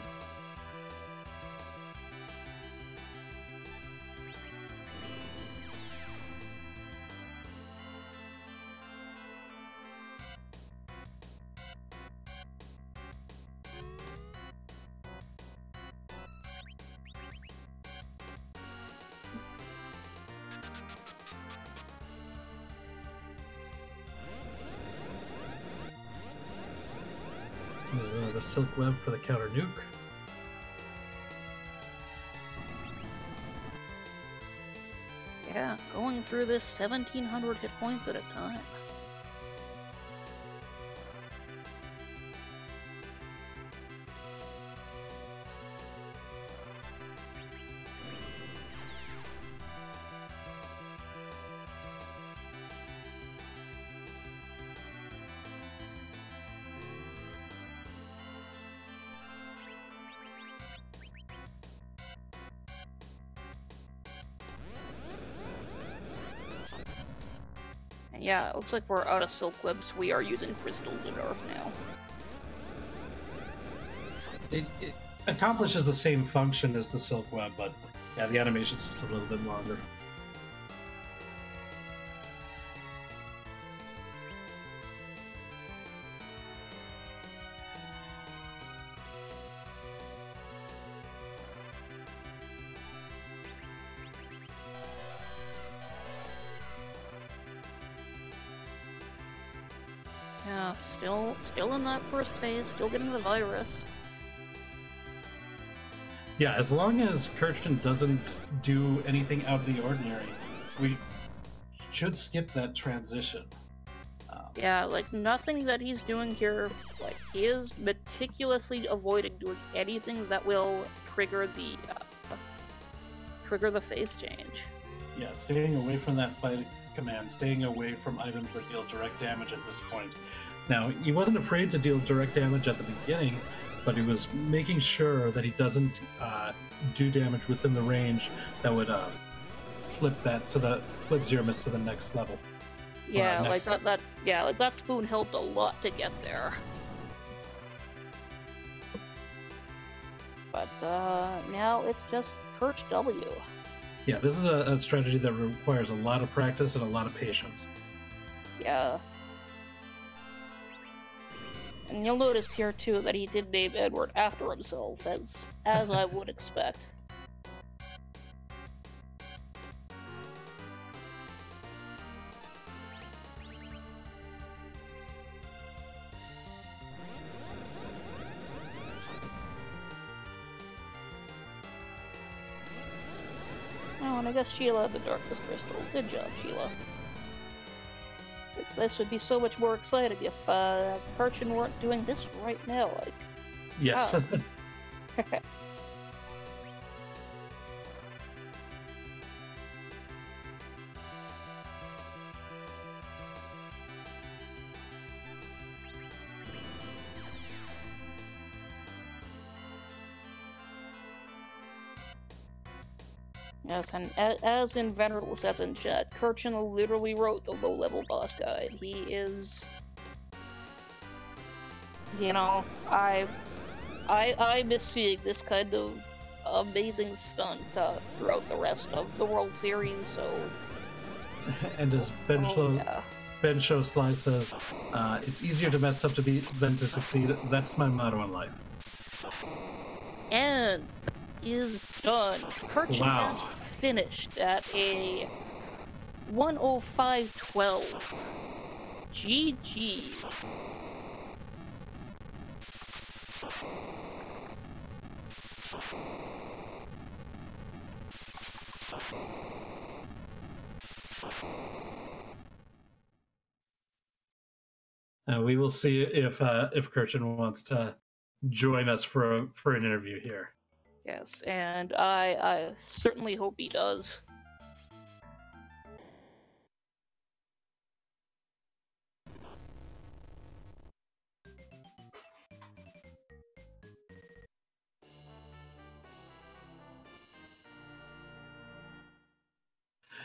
Silk web for the counter nuke. Yeah, going through this 1700 hit points at a time. Yeah, it looks like we're out of silk webs. We are using crystal to nerf now. It, it accomplishes the same function as the silk web, but yeah, the animation's just a little bit longer. First phase, still getting the virus. Yeah, as long as Kirchin doesn't do anything out of the ordinary, we should skip that transition. Um, Yeah, like nothing that he's doing here, like he is meticulously avoiding doing anything that will trigger the uh, trigger the phase change. yeah, staying away from that fight command, staying away from items that deal direct damage at this point. Now, he wasn't afraid to deal direct damage at the beginning, but he was making sure that he doesn't uh, do damage within the range that would uh, flip that to the flip Zeromus to the next level. Yeah, like next- that, that. Yeah, like that spoon helped a lot to get there. But uh, now it's just Perch W. Yeah, this is a, a strategy that requires a lot of practice and a lot of patience. Yeah. And you'll notice here too that he did name Edward after himself, as as I would expect. Oh, and I guess Sheila had the Darkness Crystal. Good job, Sheila. This would be so much more exciting if uh, Kirchin weren't doing this right now. Like, Yes. Oh. yes, and as, as in Venerable says in chat, Kirchin literally wrote the low-level boss guide. He is, you know, I, I, I miss seeing this kind of amazing stunt uh, throughout the rest of the World Series. So, and as Ben, oh, Show, yeah. ben Show Sly says, uh, it's easier to mess up to be than to succeed. That's my motto in life. And is done. Kirchin Wow. has finished at a 105.12. GG. Uh, we will see if uh, if Kirchin wants to join us for a, for an interview here. Yes, and I I certainly hope he does.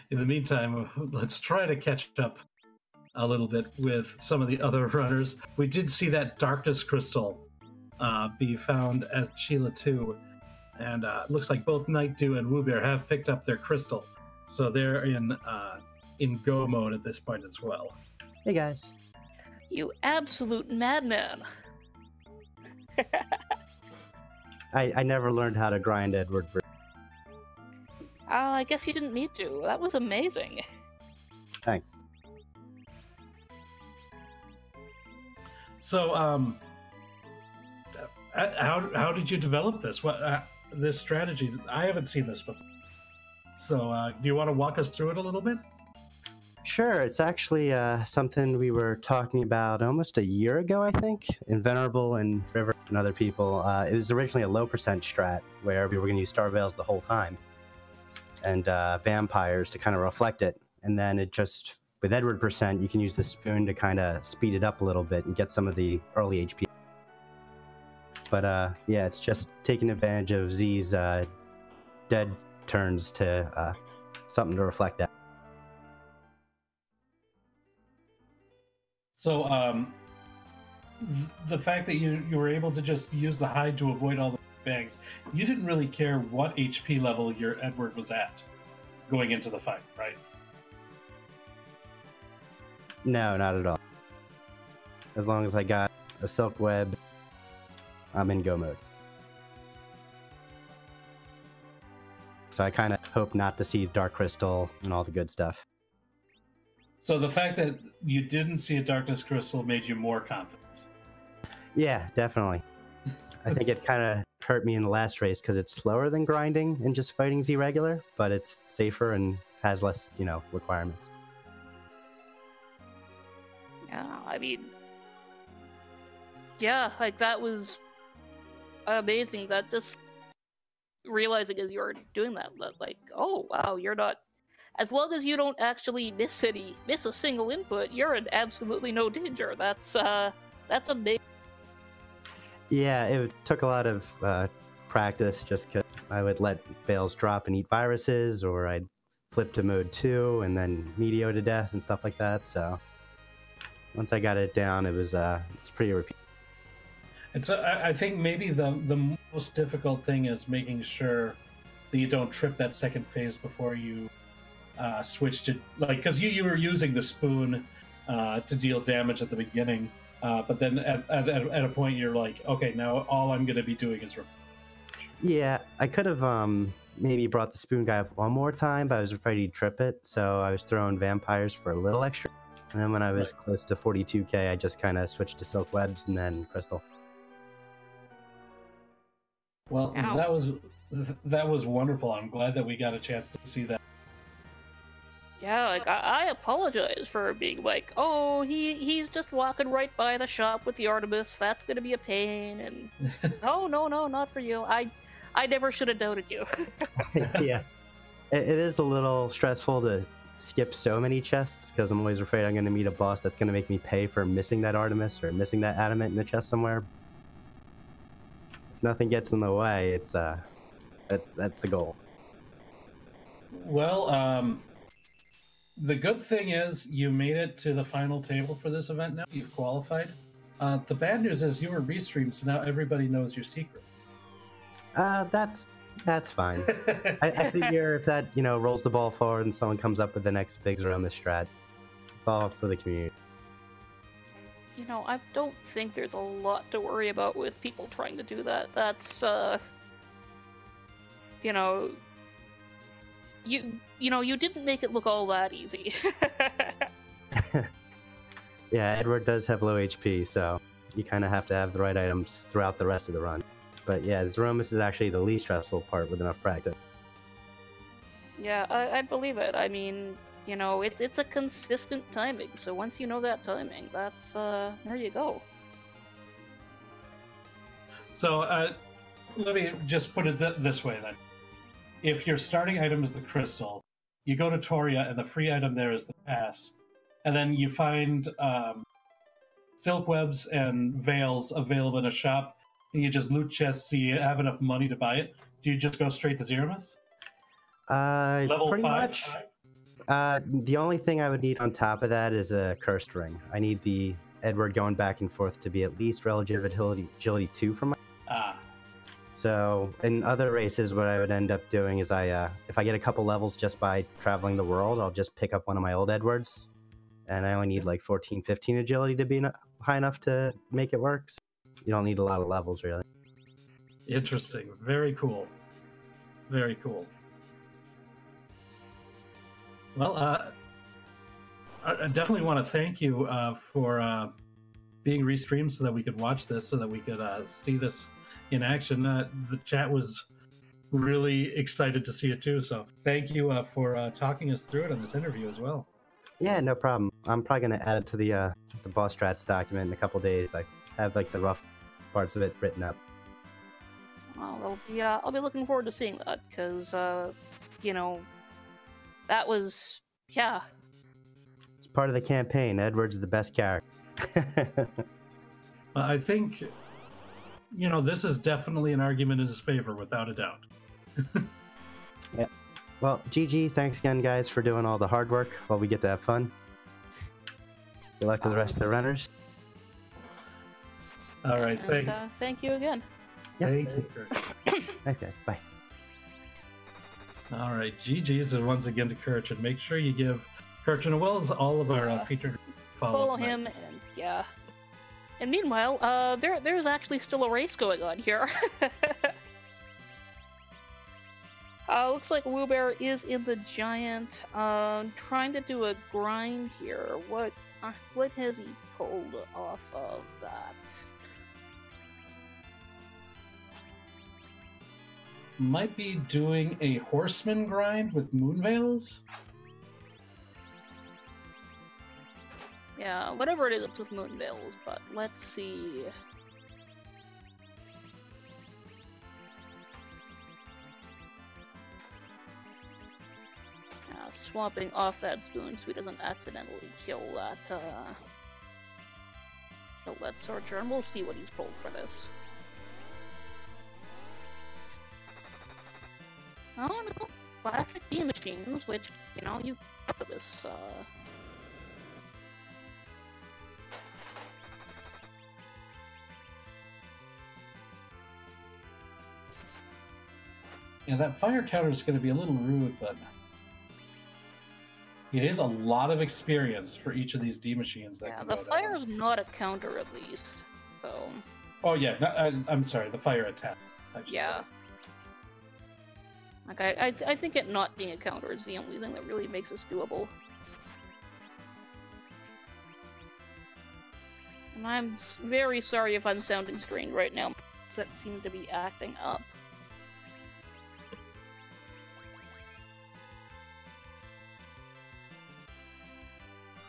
In the meantime, let's try to catch up a little bit with some of the other runners. We did see that darkness crystal uh, be found at Sheila 2, and uh, it looks like both Night Dew and Wewbear have picked up their crystal, so they're in uh, in go mode at this point as well. Hey guys. You absolute madman. I, I never learned how to grind Edward. Br- Uh, I guess you didn't need to. That was amazing. Thanks. So, um, uh, how how did you develop this? What uh, this strategy? I haven't seen this before. So, uh, do you want to walk us through it a little bit? Sure, it's actually uh, something we were talking about almost a year ago, I think, in Venerable and River and other people. Uh, it was originally a low percent strat where we were going to use Star Veils the whole time and uh, vampires to kind of reflect it. And then it just, with Edward percent, you can use the spoon to kind of speed it up a little bit and get some of the early HP. But uh, yeah, it's just taking advantage of Z's uh, dead turns to uh, something to reflect that. So, um, the fact that you you were able to just use the hide to avoid all the bags, you didn't really care what HP level your Edward was at going into the fight, right? No, not at all. As long as I got a silk web, I'm in go mode. So I kind of hope not to see dark crystal and all the good stuff. So the fact that you didn't see a darkness crystal made you more confident. Yeah, definitely. I think it kind of hurt me in the last race because it's slower than grinding and just fighting Z regular, but it's safer and has less, you know, requirements. Yeah, I mean, yeah, like that was amazing. That just realizing as you were doing that, that like, oh wow, you're not. As long as you don't actually miss any, miss a single input, you're in absolutely no danger. That's uh, that's amazing. Yeah, it took a lot of uh, practice just because I would let Veils drop and eat viruses, or I'd flip to mode two and then Meteo to death and stuff like that. So once I got it down, it was uh, it's pretty repeat. It's I I think maybe the the most difficult thing is making sure that you don't trip that second phase before you uh, switch to like because you you were using the spoon uh, to deal damage at the beginning, uh, but then at, at, at a point you're like, okay, now all I'm going to be doing is. Re- Yeah, I could have um, maybe brought the spoon guy up one more time, but I was afraid he'd trip it, so I was throwing vampires for a little extra. And then when I was Right. close to 42k, I just kind of switched to silk webs and then crystal. Well, Ow. that was that was wonderful. I'm glad that we got a chance to see that. Yeah, like I, I apologize for being like, oh, he he's just walking right by the shop with the Artemis. That's gonna be a pain. And no, no, no, not for you. I I never should have doubted you. yeah, it, it is a little stressful to skip so many chests because I'm always afraid I'm going to meet a boss that's going to make me pay for missing that Artemis or missing that adamant in the chest somewhere. If nothing gets in the way, it's uh, that's that's the goal. Well, um, the good thing is you made it to the final table for this event. Now you've qualified. Uh, the bad news is you were restreamed, so now everybody knows your secret. Uh, that's that's fine. I, I figure if that you know rolls the ball forward and someone comes up with the next bigs around the strat, it's all for the community. You know, I don't think there's a lot to worry about with people trying to do that. That's uh you know you you know, you didn't make it look all that easy. Yeah, Edward does have low HP, so you kind of have to have the right items throughout the rest of the run. But yeah, Zeromus is actually the least stressful part with enough practice. yeah, I, I believe it. I mean, you know, it's it's a consistent timing. So once you know that timing, that's uh there you go. So uh, let me just put it th- this way then. If your starting item is the crystal, you go to Troia and the free item there is the pass, and then you find um, silk webs and veils available in a shop, and you just loot chests so you have enough money to buy it. Do you just go straight to Zeromus? Uh, Level pretty five. much. Uh, the only thing I would need on top of that is a cursed ring. I need the Edward going back and forth to be at least relative agility, agility two for my. Ah, So in other races, what I would end up doing is I, uh, if I get a couple levels just by traveling the world, I'll just pick up one of my old Edwards, and I only need like 14, 15 agility to be high enough to make it work. So you don't need a lot of levels really. interesting. Very cool. Very cool. Well, uh, I I definitely want to thank you uh, for uh, being restreamed so that we could watch this, so that we could uh, see this in action. Uh, the chat was really excited to see it too. So thank you uh, for uh, talking us through it on this interview as well. Yeah, no problem. I'm probably gonna add it to the uh, the boss strats document in a couple days. I have like the rough parts of it written up. Well, I'll be uh, I'll be looking forward to seeing that because uh, you know, that was yeah. It's part of the campaign. Edward's the best character. I think, you know, this is definitely an argument in his favor, without a doubt. Yeah. Well, GG. Thanks again, guys, for doing all the hard work while we get to have fun. Good luck to the rest of the runners. All right, and, thank, uh, thank you again. Yep. thank you. Okay, bye. All right, GG's and once again to Kirch, and make sure you give Kirch and Wells all of our uh, featured Follow, follow, him and yeah. And meanwhile, uh, there there's actually still a race going on here. Uh, looks like Wewbear is in the giant, um, trying to do a grind here. What, uh, what has he pulled off of that? Might be doing a horseman grind with moonveils. Yeah, whatever it is, it's with Moonveils, but let's see. Uh, swapping off that spoon so he doesn't accidentally kill that, uh, kill that sorcerer, and we'll see what he's pulled for this. Oh no, classic D machines, which, you know, you this, uh, Yeah, that fire counter is going to be a little rude, but it is a lot of experience for each of these D machines. That Yeah, can the down. fire is not a counter at least. So Oh yeah, no, I, I'm sorry, the fire attack. I yeah. say. Like I, I, I think it not being a counter is the only thing that really makes this doable. And I'm very sorry if I'm sounding strained right now. That seems to be acting up.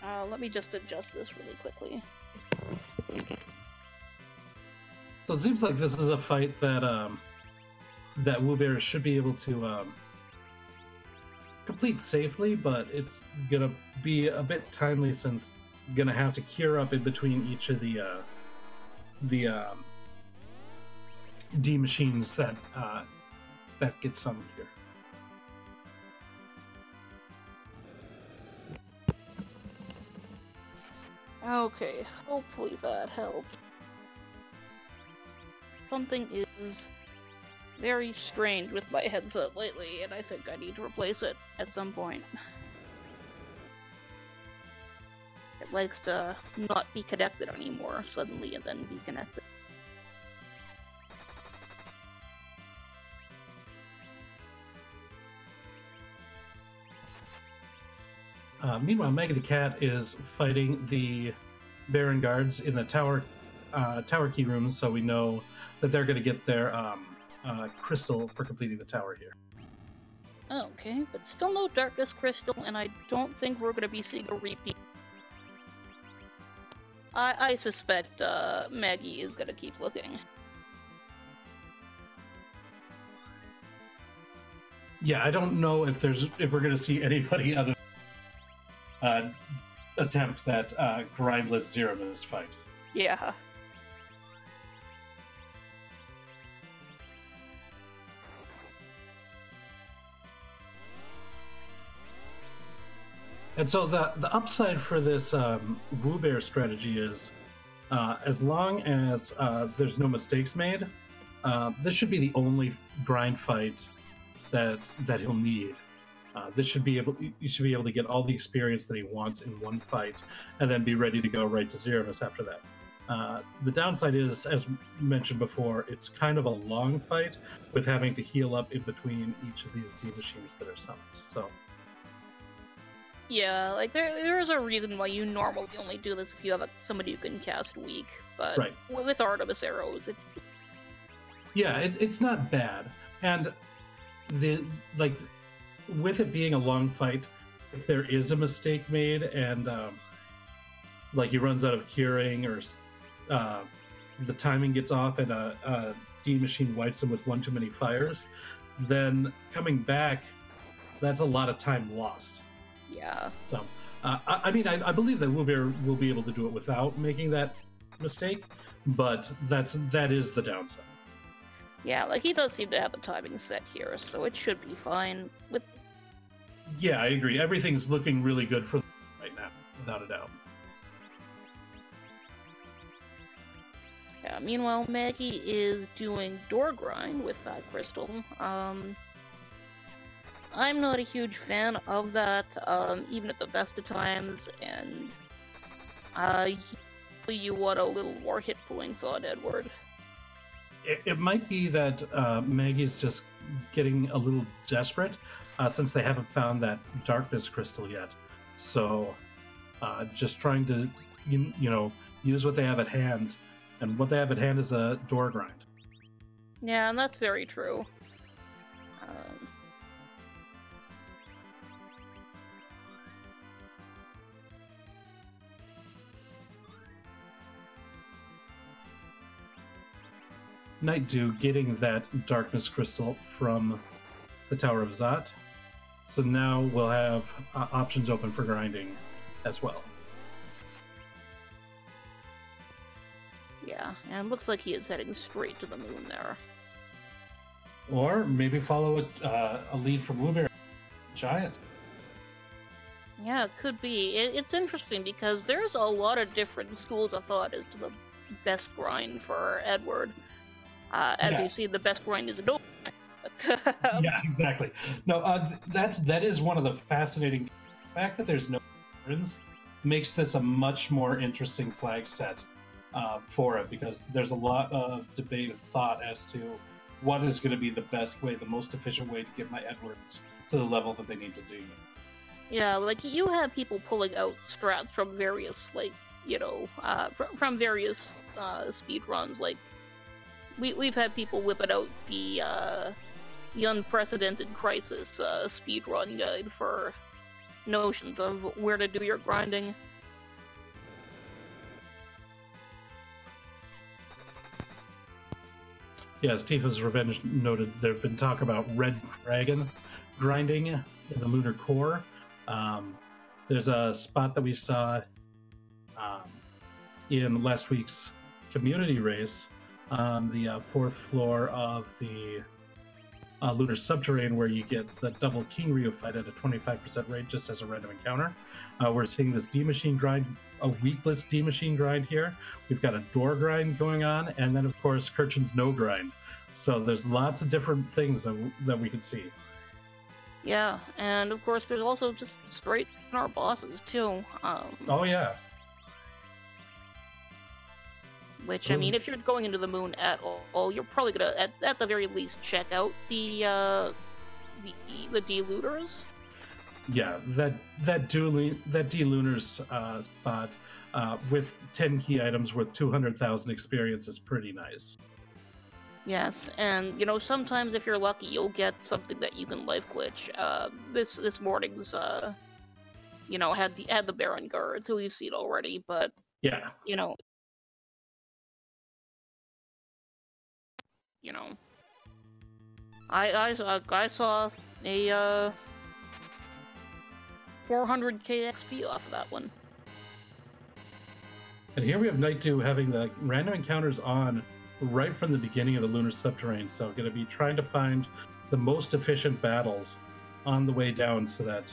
Uh, let me just adjust this really quickly. So it seems like this is a fight that um, that Wewbear should be able to um, complete safely, but it's gonna be a bit timely since gonna have to cure up in between each of the uh, the um, D machines that uh, that get summoned here. Okay, hopefully that helps. Something is very strange with my headset lately, and I think I need to replace it at some point. It likes to not be connected anymore suddenly and then be connected. Uh, meanwhile, Maggie the Cat is fighting the Baron guards in the tower uh, tower key rooms, so we know that they're going to get their um, uh, crystal for completing the tower here. Okay, but still no darkness crystal, and I don't think we're gonna be seeing a repeat. I I suspect uh, Maggie is gonna keep looking. Yeah, I don't know if there's if we're going to see anybody other uh, attempt that uh, grindless zero in this fight. Yeah. And so the the upside for this um, Wewbear strategy is, uh, as long as uh, there's no mistakes made, uh, this should be the only grind fight that that he'll need. Uh, this should be able you should be able to get all the experience that he wants in one fight, and then be ready to go right to Zeromus after that. Uh, the downside is, as mentioned before, it's kind of a long fight with having to heal up in between each of these D machines that are summoned. So. Yeah, like there there is a reason why you normally only do this if you have a, somebody who can cast weak, but Right. with Artemis arrows, it, Yeah, it, it's not bad, and the like with it being a long fight, if there is a mistake made and um, like he runs out of curing or uh, the timing gets off and a, a D machine wipes him with one too many fires, then coming back, that's a lot of time lost. Yeah. So, uh, I, I mean, I, I believe that we'll be able to do it without making that mistake, but that's that is the downside. Yeah, like he does seem to have the timing set here, so it should be fine. With Yeah, I agree. Everything's looking really good for right now, without a doubt. yeah, meanwhile, Maggie is doing door grind with that crystal. Um, I'm not a huge fan of that, um, even at the best of times, and uh, you want a little more hit points on Edward. it, it might be that uh, Maggie's just getting a little desperate uh, since they haven't found that darkness crystal yet. So, uh, just trying to, you, you know, use what they have at hand, and what they have at hand is a door grind. Yeah, and that's very true. Um, Night Dew getting that darkness crystal from the Tower of Zot. So now we'll have uh, options open for grinding as well. yeah, and it looks like he is heading straight to the moon there. Or maybe follow a, uh, a lead from Blueberry Giant. Yeah, it could be. It, it's interesting because there's a lot of different schools of thought as to the best grind for Edward. Uh, as Yeah. you see, the best grind is a door. Yeah, exactly. No, uh, that's that is one of the fascinating the fact that there's no friends makes this a much more interesting flag set uh, for it because there's a lot of debate and thought as to what is going to be the best way, the most efficient way to get my Edwards to the level that they need to do. Yeah, like you have people pulling out strats from various, like you know, uh, fr- from various uh, speed runs. Like we we've had people whipping out the uh, the unprecedented crisis uh, speed run guide for notions of where to do your grinding. Yes, Tifa's Revenge noted, there have been talk about Red Dragon grinding in the Lunar Core. Um, there's a spot that we saw um, in last week's community race on the uh, fourth floor of the uh, Lunar Subterrane, where you get the double King Ryu fight at a 25% rate just as a random encounter. Uh, we're seeing this D Machine grind, a weakless D Machine grind here. We've got a door grind going on, and then of course Kirchin's no grind. So there's lots of different things that, w- that we can see. Yeah, and of course there's also just straight our bosses too. Um, Oh yeah, Which I mean, if you're going into the moon at all, you're probably gonna, at, at the very least, check out the uh, the the deluders. yeah. That that dually that D Lunar's uh, spot uh, with 10 key items worth 200,000 experience is pretty nice. Yes, and you know sometimes if you're lucky, you'll get something that you can life glitch. Uh, this this morning's uh, you know had the had the Baron guards who we've seen already, but Yeah, you know, you know, I I saw I saw a uh 400k XP off of that one. and here we have Night Dew having the random encounters on right from the beginning of the Lunar Subterrane. So going to be trying to find the most efficient battles on the way down, so that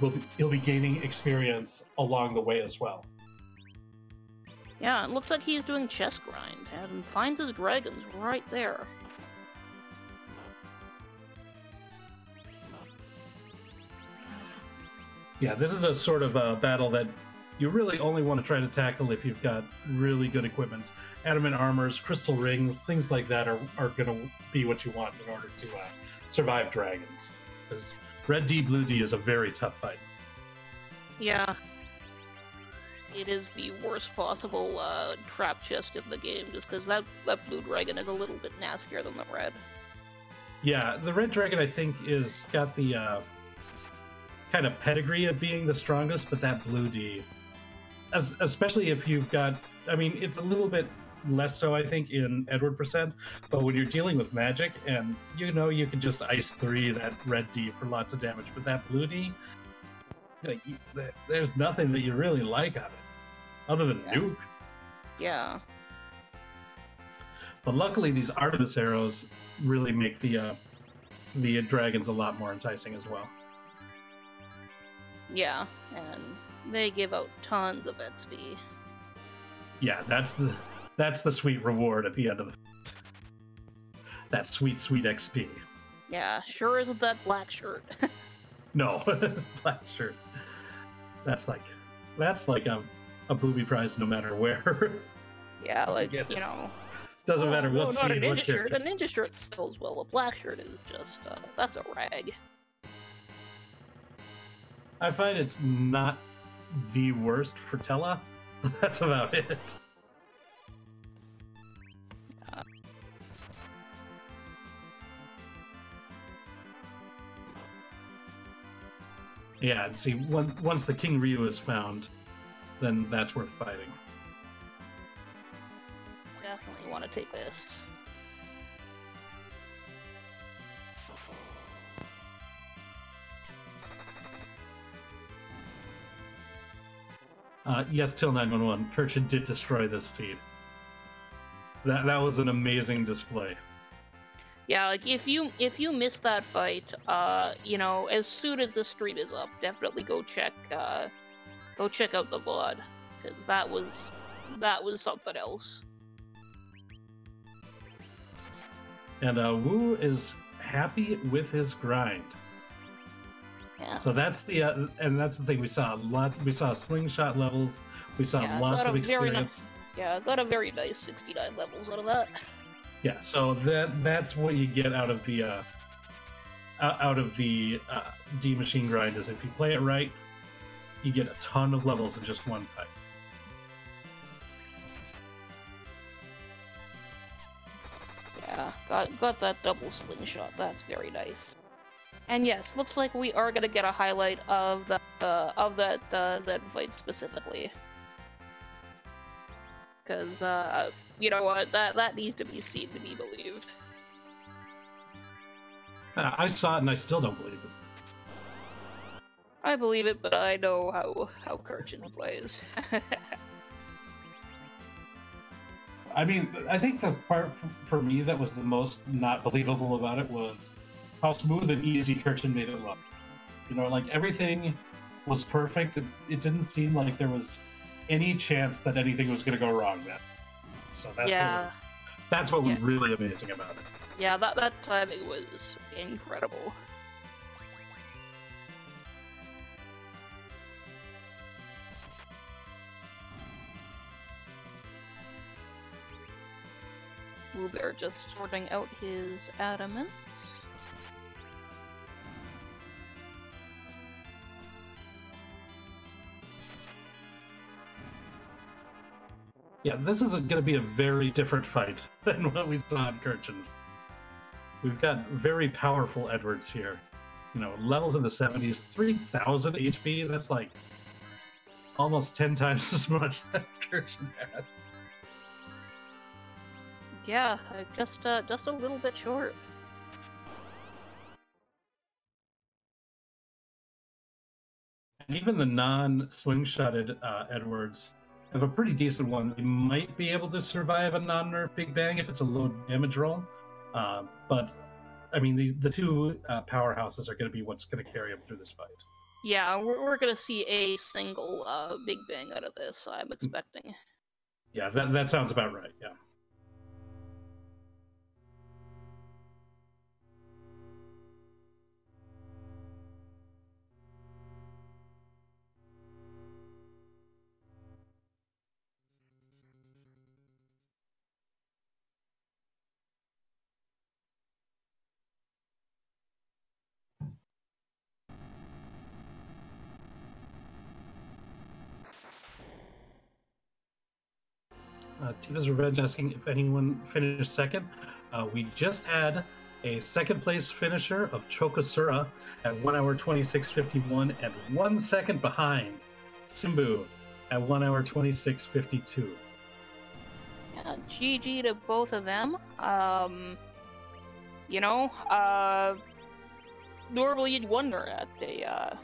we'll be, he'll be gaining experience along the way as well. Yeah, it looks like he's doing chess grind and finds his dragons right there. Yeah, this is a sort of a battle that you really only want to try to tackle if you've got really good equipment. Adamant armors, crystal rings, things like that are, are going to be what you want in order to uh, survive dragons. Because Red D, Blue D is a very tough fight. Yeah. It is the worst possible uh, trap chest in the game, just because that, that blue dragon is a little bit nastier than the red. Yeah, the Red Dragon, I think, is got the uh, kind of pedigree of being the strongest, but that Blue D, as, especially if you've got, I mean, it's a little bit less so, I think, in Edward percent, but when you're dealing with magic, and you know you can just ice three that Red D for lots of damage, but that Blue D, like, there's nothing that you really like on it, other than Yeah. nuke. Yeah. But luckily, these Artemis arrows really make the uh, the dragons a lot more enticing as well. Yeah, and they give out tons of XP. Yeah, that's the that's the sweet reward at the end of the that sweet sweet XP. Yeah, sure isn't that black shirt. No, black shirt. That's like that's like a a booby prize no matter where. yeah, like, you know, Doesn't matter what. no, not a scene, ninja shirt. A ninja shirt sells well. A black shirt is just uh, that's a rag. I find it's not the worst for Tellah. That's about it. Yeah, and see, once once the King Ryu is found, then that's worth fighting. Definitely want to take this. Uh, yes, till 911. Kirchin did destroy this steed. That that was an amazing display. Yeah, like if you if you miss that fight, uh, you know, as soon as the stream is up, definitely go check uh, go check out the VOD because that was that was something else. And uh, Wu is happy with his grind. Yeah. So that's the uh, and that's the thing we saw a lot. We saw slingshot levels. We saw Yeah, lots lot of experience. Yeah, got a very nice 69 levels out of that. Yeah, so that that's what you get out of the uh, out of the uh, D machine grind is if you play it right, you get a ton of levels in just one fight. Yeah, got got that double slingshot. That's very nice. And yes, looks like we are gonna get a highlight of the uh, of that uh, Zen fight specifically. Because uh, you know what, that that needs to be seen to be believed. Uh, I saw it and I still don't believe it. I believe it, but I know how how Kirchin plays. I mean, I think the part for me that was the most not believable about it was how smooth and easy Kirchin made it look. You know, like everything was perfect. It, it didn't seem like there was any chance that anything was going to go wrong then. So that's what was, that's what was Yeah. really amazing about it. yeah, that that timing was incredible. Wewbear just sorting out his adamants. Yeah, this is going to be a very different fight than what we saw in Kirchin's. We've got very powerful Edwards here. You know, levels in the 70s, 3,000 HP. That's like almost 10 times as much that Kirchin had. Yeah, just uh, just a little bit short. And even the non slingshotted uh, Edwards have a pretty decent one. They might be able to survive a non nerf Big Bang if it's a low damage roll. Uh, but, I mean, the, the two uh, powerhouses are going to be what's going to carry them through this fight. Yeah, we're, we're gonna see a single uh, Big Bang out of this. I'm expecting. Yeah, that, that sounds about right. Yeah. Uh, Tifa's Revenge asking if anyone finished second. Uh, we just had a second place finisher of Chokosura at 1 hour 26.51 and one second behind Simbu at 1 hour 26.52. Yeah, GG to both of them. Um, you know, uh, normally you'd wonder at a uh,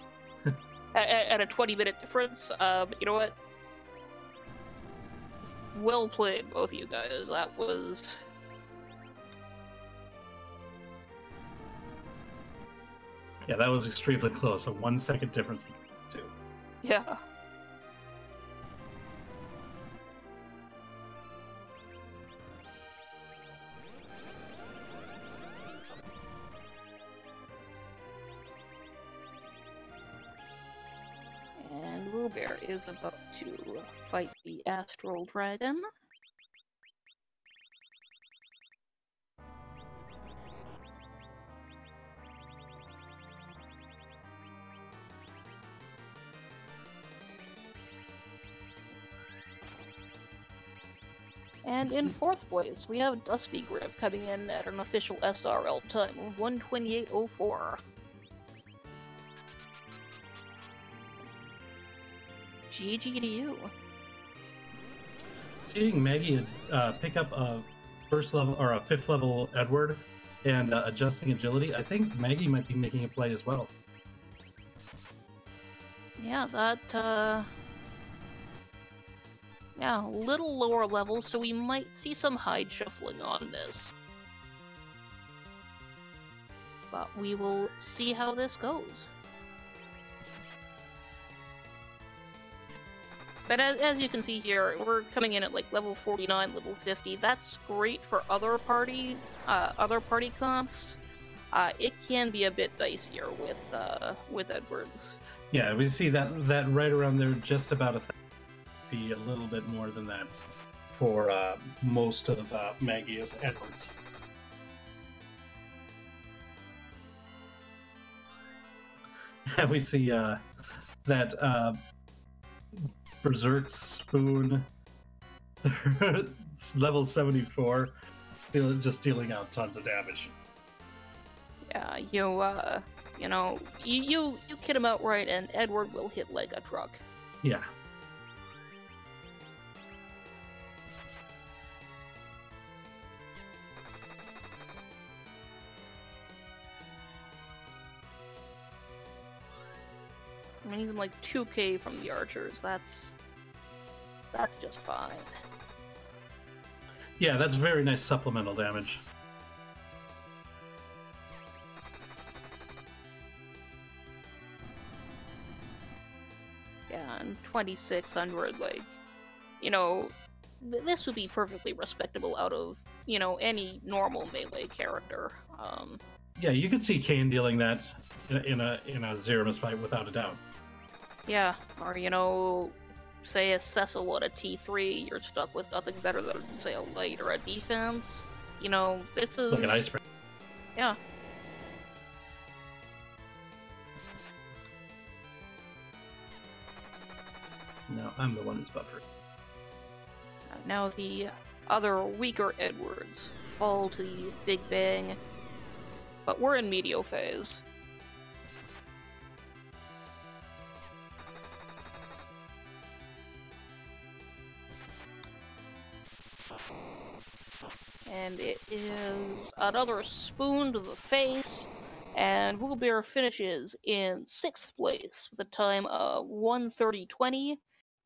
at, at a 20 minute difference. Uh, but you know what? Well played, both of you guys. That was Yeah, that was extremely close. A one second difference between the two. yeah. is about to fight the Astral Dragon. And in fourth place, we have Dusty Grip coming in at an official SRL time, of 128.04. GG to you. Seeing Maggie uh, pick up a first level or a fifth level Edward and uh, adjusting agility, I think Maggie might be making a play as well. Yeah, that, uh... Yeah, a little lower level, so we might see some hide shuffling on this. But we will see how this goes. But as, as you can see here, we're coming in at like level 49, level 50. That's great for other party, uh, other party comps. Uh, it can be a bit dicier with uh, with Edwards. Yeah, we see that that right around there, just about a be a little bit more than that for uh, most of uh, Maggie as Edwards. we see uh, that uh, Berserk Spoon, level 74, just dealing out tons of damage. Yeah, you, uh, you know, you, you, you kid him out right, and Edward will hit like a truck. Yeah. I mean, even like 2k from the archers, that's that's just fine. Yeah, that's very nice supplemental damage. Yeah, and 2600, like, you know, th this would be perfectly respectable out of, you know, any normal melee character. Um, yeah, you could see Kain dealing that in a in a, in a Zeromus fight without a doubt. Yeah, or you know, say a Cecil on a T3, you're stuck with nothing better than say a light or a defense. You know, this is like an iceberg. Yeah. Now I'm the one that's buffered. Now the other weaker Edwards fall to the Big Bang, but we're in Medio phase. And it is another spoon to the face. And Wewbear finishes in sixth place with a time of 130.20,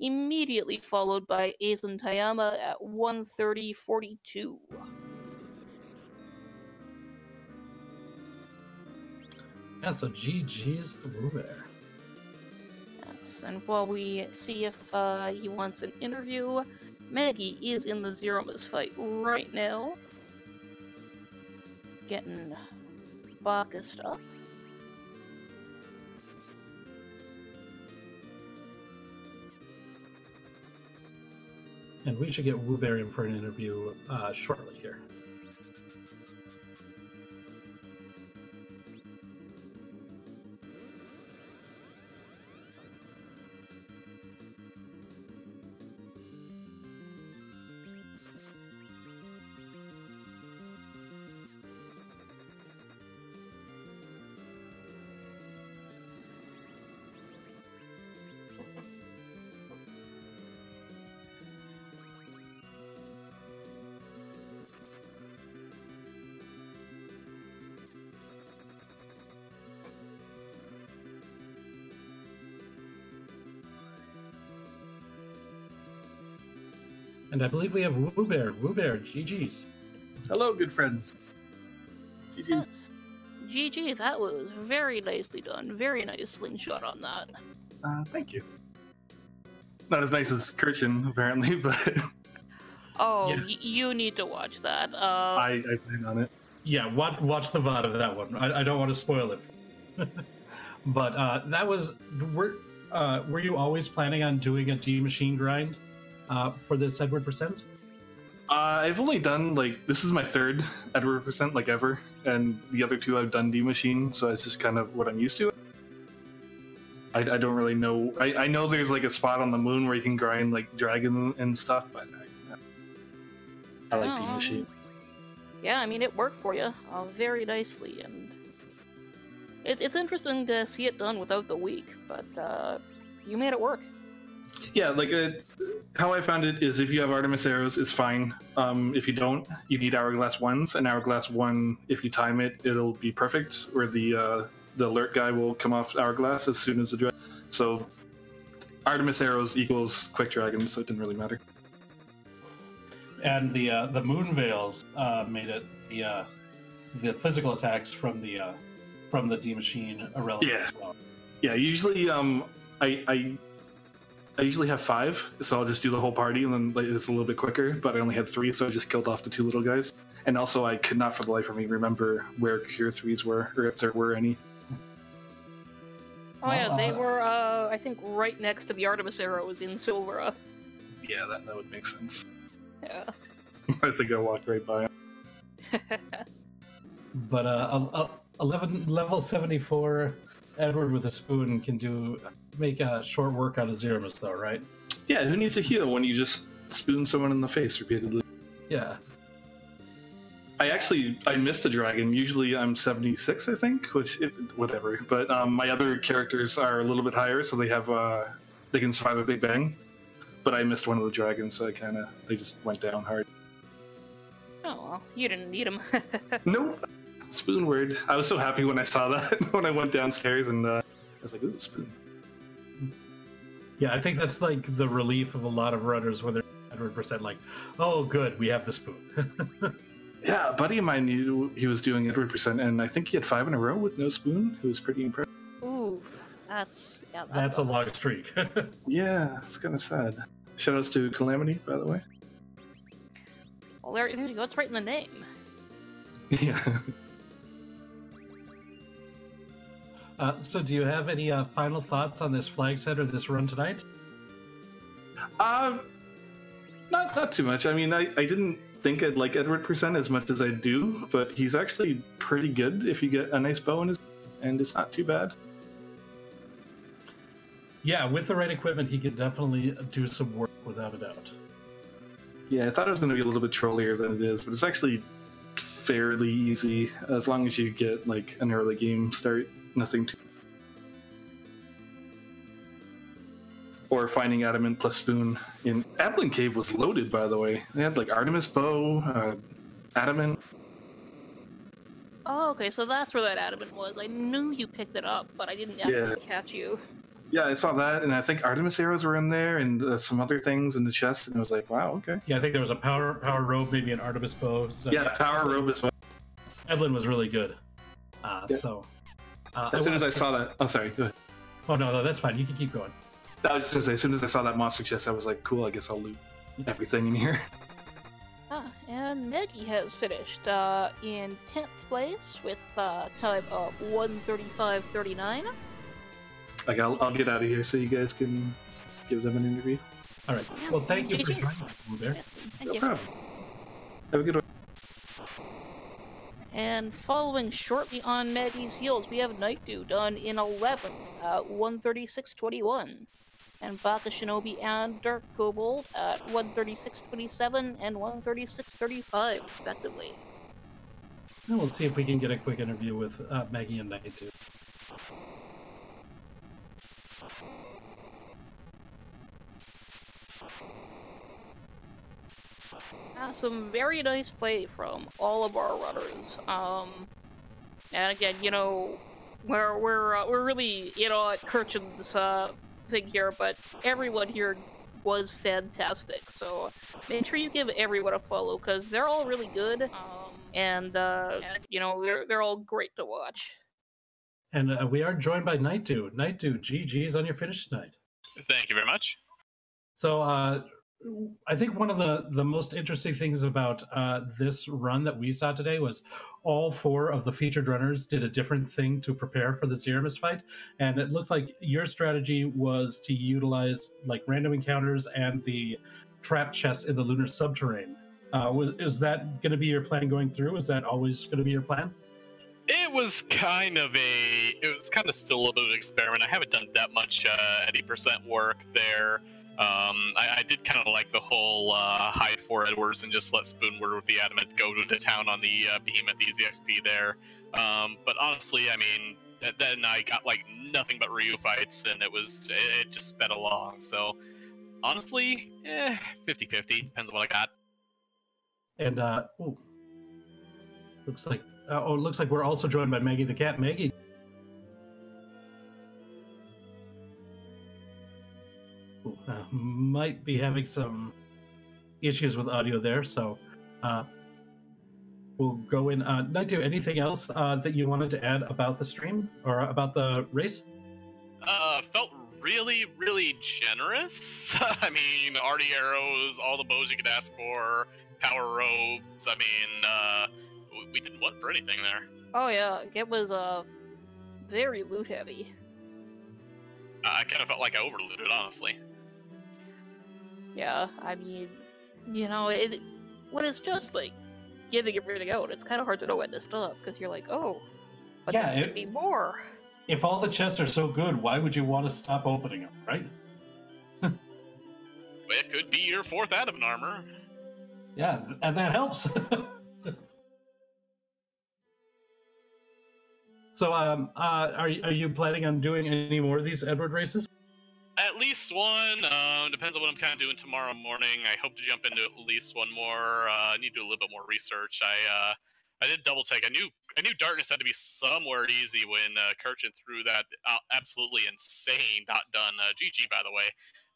immediately followed by Aizen Tayama at 130.42. Yeah, so GG's Wewbear. Yes, and while we see if uh, he wants an interview, Maggie is in the Zeromus fight right now. Getting Baka stuff. And we should get Wewbear in for an interview uh, shortly here. And I believe we have Wewbear. Wewbear, GG's. Hello, good friends. GG's. Yes. GG, that was very nicely done. Very nice slingshot on that. Uh, thank you. Not as nice as Christian, apparently, but Oh, Yeah. y- you need to watch that. Uh, I, I plan on it. Yeah, watch, watch the VOD of that one. I, I don't want to spoil it. but uh, that was. Were, uh, were you always planning on doing a D machine grind uh, for this Edward percent? Uh, I've only done like this is my third Edward percent like ever, and the other two I've done D machine, so it's just kind of what I'm used to. I, I don't really know. I, I know there's like a spot on the moon where you can grind like dragon and stuff, but I, I like Oh, the machine. Yeah, I mean, it worked for you uh, very nicely, and it, it's interesting to see it done without the week, but uh, you made it work. Yeah, like uh, how I found it is if you have Artemis arrows, it's fine. Um, if you don't, you need Hourglass ones, and Hourglass one, if you time it, it'll be perfect. Where the uh, the alert guy will come off Hourglass as soon as the dragon. So Artemis arrows equals quick dragon, so it didn't really matter. And the uh, the moon veils uh, made it the uh, the physical attacks from the uh, from the D machine irrelevant Yeah. as well. Yeah, usually um, I, I I usually have five, so I'll just do the whole party, and then like, it's a little bit quicker. But I only had three, so I just killed off the two little guys. And also, I could not for the life of me remember where Cure threes were, or if there were any. Oh yeah, they Uh, were, uh, I think, right next to the Artemis arrows in Silvera. Yeah, that, that would make sense. Yeah. I think I walked right by. 'em. But uh, a- a- eleven level seventy four Edward with a spoon can do make a short work out of Zeromus though, right? Yeah, who needs a heal when you just spoon someone in the face repeatedly? Yeah. I actually I missed a dragon. Usually I'm 76, I think, which it, whatever. But um, my other characters are a little bit higher, so they have uh, they can survive a big bang. But I missed one of the dragons, so I kind of they just went down hard. Oh well, you didn't need them. Nope. Spoon word. I was so happy when I saw that when I went downstairs and uh, I was like, "Ooh, spoon." Yeah, I think that's like the relief of a lot of runners when they're hundred percent like, oh good, we have the spoon. Yeah, a buddy of mine knew he was doing 100%, and I think he had five in a row with no spoon. It was pretty impressive. Ooh, that's yeah. That's, that's a rough. long streak. Yeah, it's kind of sad. Shoutouts to Calamity, by the way. Well, there, there you go. It's right in the name. Yeah. Uh, so, do you have any uh, final thoughts on this flag set or this run tonight? Uh, not not too much. I mean, I, I didn't think I'd like Edward Percent as much as I do, but he's actually pretty good if you get a nice bow in his, and it's not too bad. Yeah, with the right equipment, he could definitely do some work without a doubt. Yeah, I thought it was going to be a little bit trollier than it is, but it's actually fairly easy as long as you get like an early game start. Nothing too. Or finding adamant plus spoon in Eblan Cave was loaded, by the way. They had like Artemis bow, uh, adamant. Oh, okay. So that's where that adamant was. I knew you picked it up, but I didn't actually Yeah. catch you. Yeah, I saw that, and I think Artemis arrows were in there, and uh, some other things in the chest, and I was like, wow, okay. Yeah, I think there was a power power robe, maybe an Artemis bow. So, Yeah, power robe as well. Eblan was really good. Uh, Yeah. So, uh, As soon as I saw that, oh sorry, go ahead. oh no, no, that's fine. You can keep going. I was just gonna say, as soon as I saw that monster chest, I was like, cool, I guess I'll loot everything in here. Ah, and Maggie has finished uh, in 10th place with uh, time of 135.39. Like, I'll, I'll get out of here so you guys can give them an interview. All right. Well, thank you for GG. joining us over there. Yes, thank No you. problem. Have a good one. And following shortly on Maggie's heels, we have Night Dew in 11th at 136.21. And Baka Shinobi and Dark Kobold at 136.27 and 136.35, respectively. And we'll see if we can get a quick interview with uh, Maggie and Night Dew. Uh, some very nice play from all of our runners. Um, and again, you know, we're we're uh, we're really you know at Kirchin's uh, thing here, but everyone here was fantastic. So make sure you give everyone a follow because they're all really good. Um, and, uh, and you know they're they're all great to watch. And uh, we are joined by Night Dew. Night Dew, GG's on your finish tonight. Thank you very much. So uh, I think one of the, the most interesting things about uh, this run that we saw today was all four of the featured runners did a different thing to prepare for the Zeramus fight. And it looked like your strategy was to utilize like random encounters and the trap chests in the lunar subterranean. Uh, was, is that going to be your plan going through? Is that always going to be your plan? It was kind of a, it was kind of still a little bit of an experiment. I haven't done that much uh, 80% work there. Um, I, I did kind of like the whole uh, hide for Edwards and just let Spoonward with the Adamant go to the town on the uh, Behemoth Easy XP there. Um, but honestly, I mean, th- then I got like nothing but Ryu fights, and it was it, it just sped along. So honestly, eh, 50-50 depends on what I got. And uh, ooh, looks like uh, oh, looks like we're also joined by Maggie the cat. Maggie, uh, might be having some issues with audio there, so uh, we'll go in. Uh, Night Dew, anything else uh, that you wanted to add about the stream or about the race? Uh, felt really, really generous. I mean, arty arrows, all the bows you could ask for, power robes. I mean, uh, we- we didn't want for anything there. Oh yeah, it was uh very loot heavy. I kind of felt like I overlooted, honestly. Yeah, I mean, you know, it when it's just like getting everything out, it's kind of hard to know when to stop because you're like, oh, but Yeah, there it- could be more. If all the chests are so good, why would you want to stop opening them, right? It could be your fourth Adam armor. Yeah, and that helps. so, um, uh, are are you planning on doing any more of these Edward races? At least one. Um, depends on what I'm kind of doing tomorrow morning. I hope to jump into at least one more. Uh, I need to do a little bit more research. I uh, I did double take. I knew I knew darkness had to be somewhere easy when uh, Kirchin threw that absolutely insane dot done. Uh, GG by the way.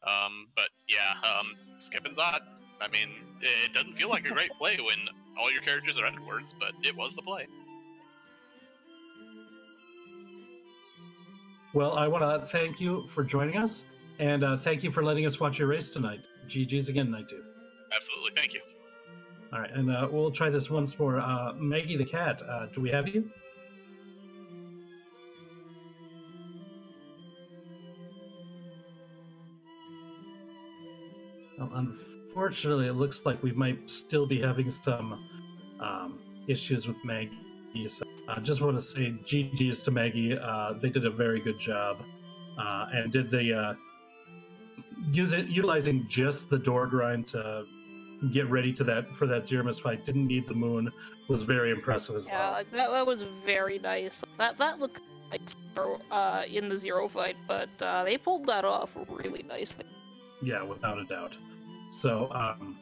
Um, but yeah, um, Skip and Zot. I mean, it doesn't feel like a great play when all your characters are Edwards, but it was the play. Well, I want to thank you for joining us, and uh, thank you for letting us watch your race tonight. GG's again, Night Dew. Absolutely, thank you. All right, and uh, we'll try this once more. Uh, Maggie the cat, uh, do we have you? Well, unfortunately, it looks like we might still be having some um, issues with Maggie. So I just want to say GG's to Maggie. Uh, they did a very good job, uh, and did the uh, use it utilizing just the door grind to get ready to that for that Zeramus fight. Didn't need the moon. Was very impressive as Yeah, well. like, that that was very nice. That that looked nice for, uh, in the zero fight, but uh, they pulled that off really nicely. Yeah, without a doubt. So, um,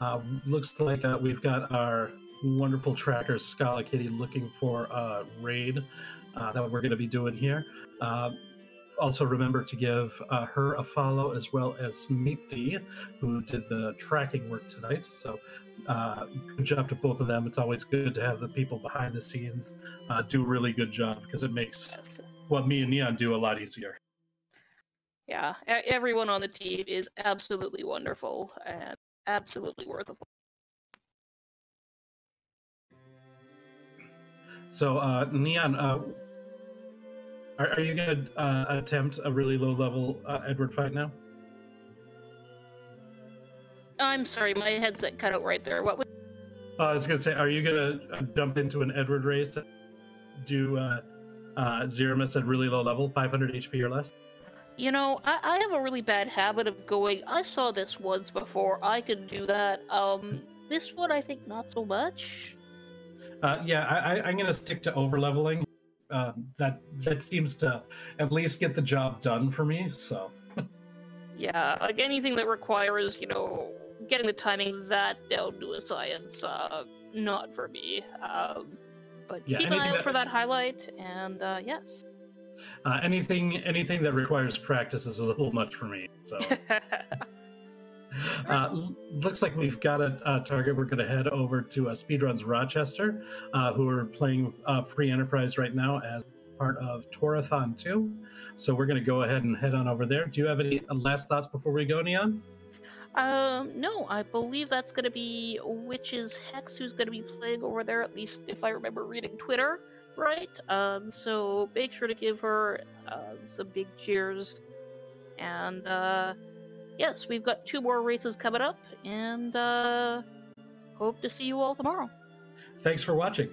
uh, looks like uh, we've got our wonderful tracker Scala Kitty looking for a raid uh, that we're going to be doing here. Uh, also, remember to give uh, her a follow as well as Smitty, who did the tracking work tonight. So, uh, good job to both of them. It's always good to have the people behind the scenes uh, do a really good job because it makes what me and Neon do a lot easier. Yeah, everyone on the team is absolutely wonderful and absolutely worth it. So, uh, Neon, uh, are, are you going to uh, attempt a really low level uh, Edward fight now? I'm sorry, my headset cut out right there. What was Uh, I was going to say, are you going to jump into an Edward race do uh, uh, at really low level, 500 HP or less? You know, I, I have a really bad habit of going, I saw this once before, I could do that. Um, this one I think not so much. Uh, yeah, I, I, I'm going to stick to over leveling. Uh, that that seems to at least get the job done for me. So, Yeah, like anything that requires, you know, getting the timing that down to a science, uh, not for me. Um, but Yeah, keep an eye out that- for that highlight, and uh, yes. Uh, anything anything that requires practice is a little much for me. So. Uh, looks like we've got a, a target. We're going to head over to uh, Speedruns Rochester, uh, who are playing uh, Free Enterprise right now as part of Torathon 2. So we're going to go ahead and head on over there. Do you have any uh, last thoughts before we go, Neon? Um, no, I believe that's gonna be Witch's Hex who's gonna be playing over there, at least if I remember reading Twitter right. Um, so make sure to give her um, some big cheers. And uh, yes, we've got two more races coming up, and uh, hope to see you all tomorrow. Thanks for watching.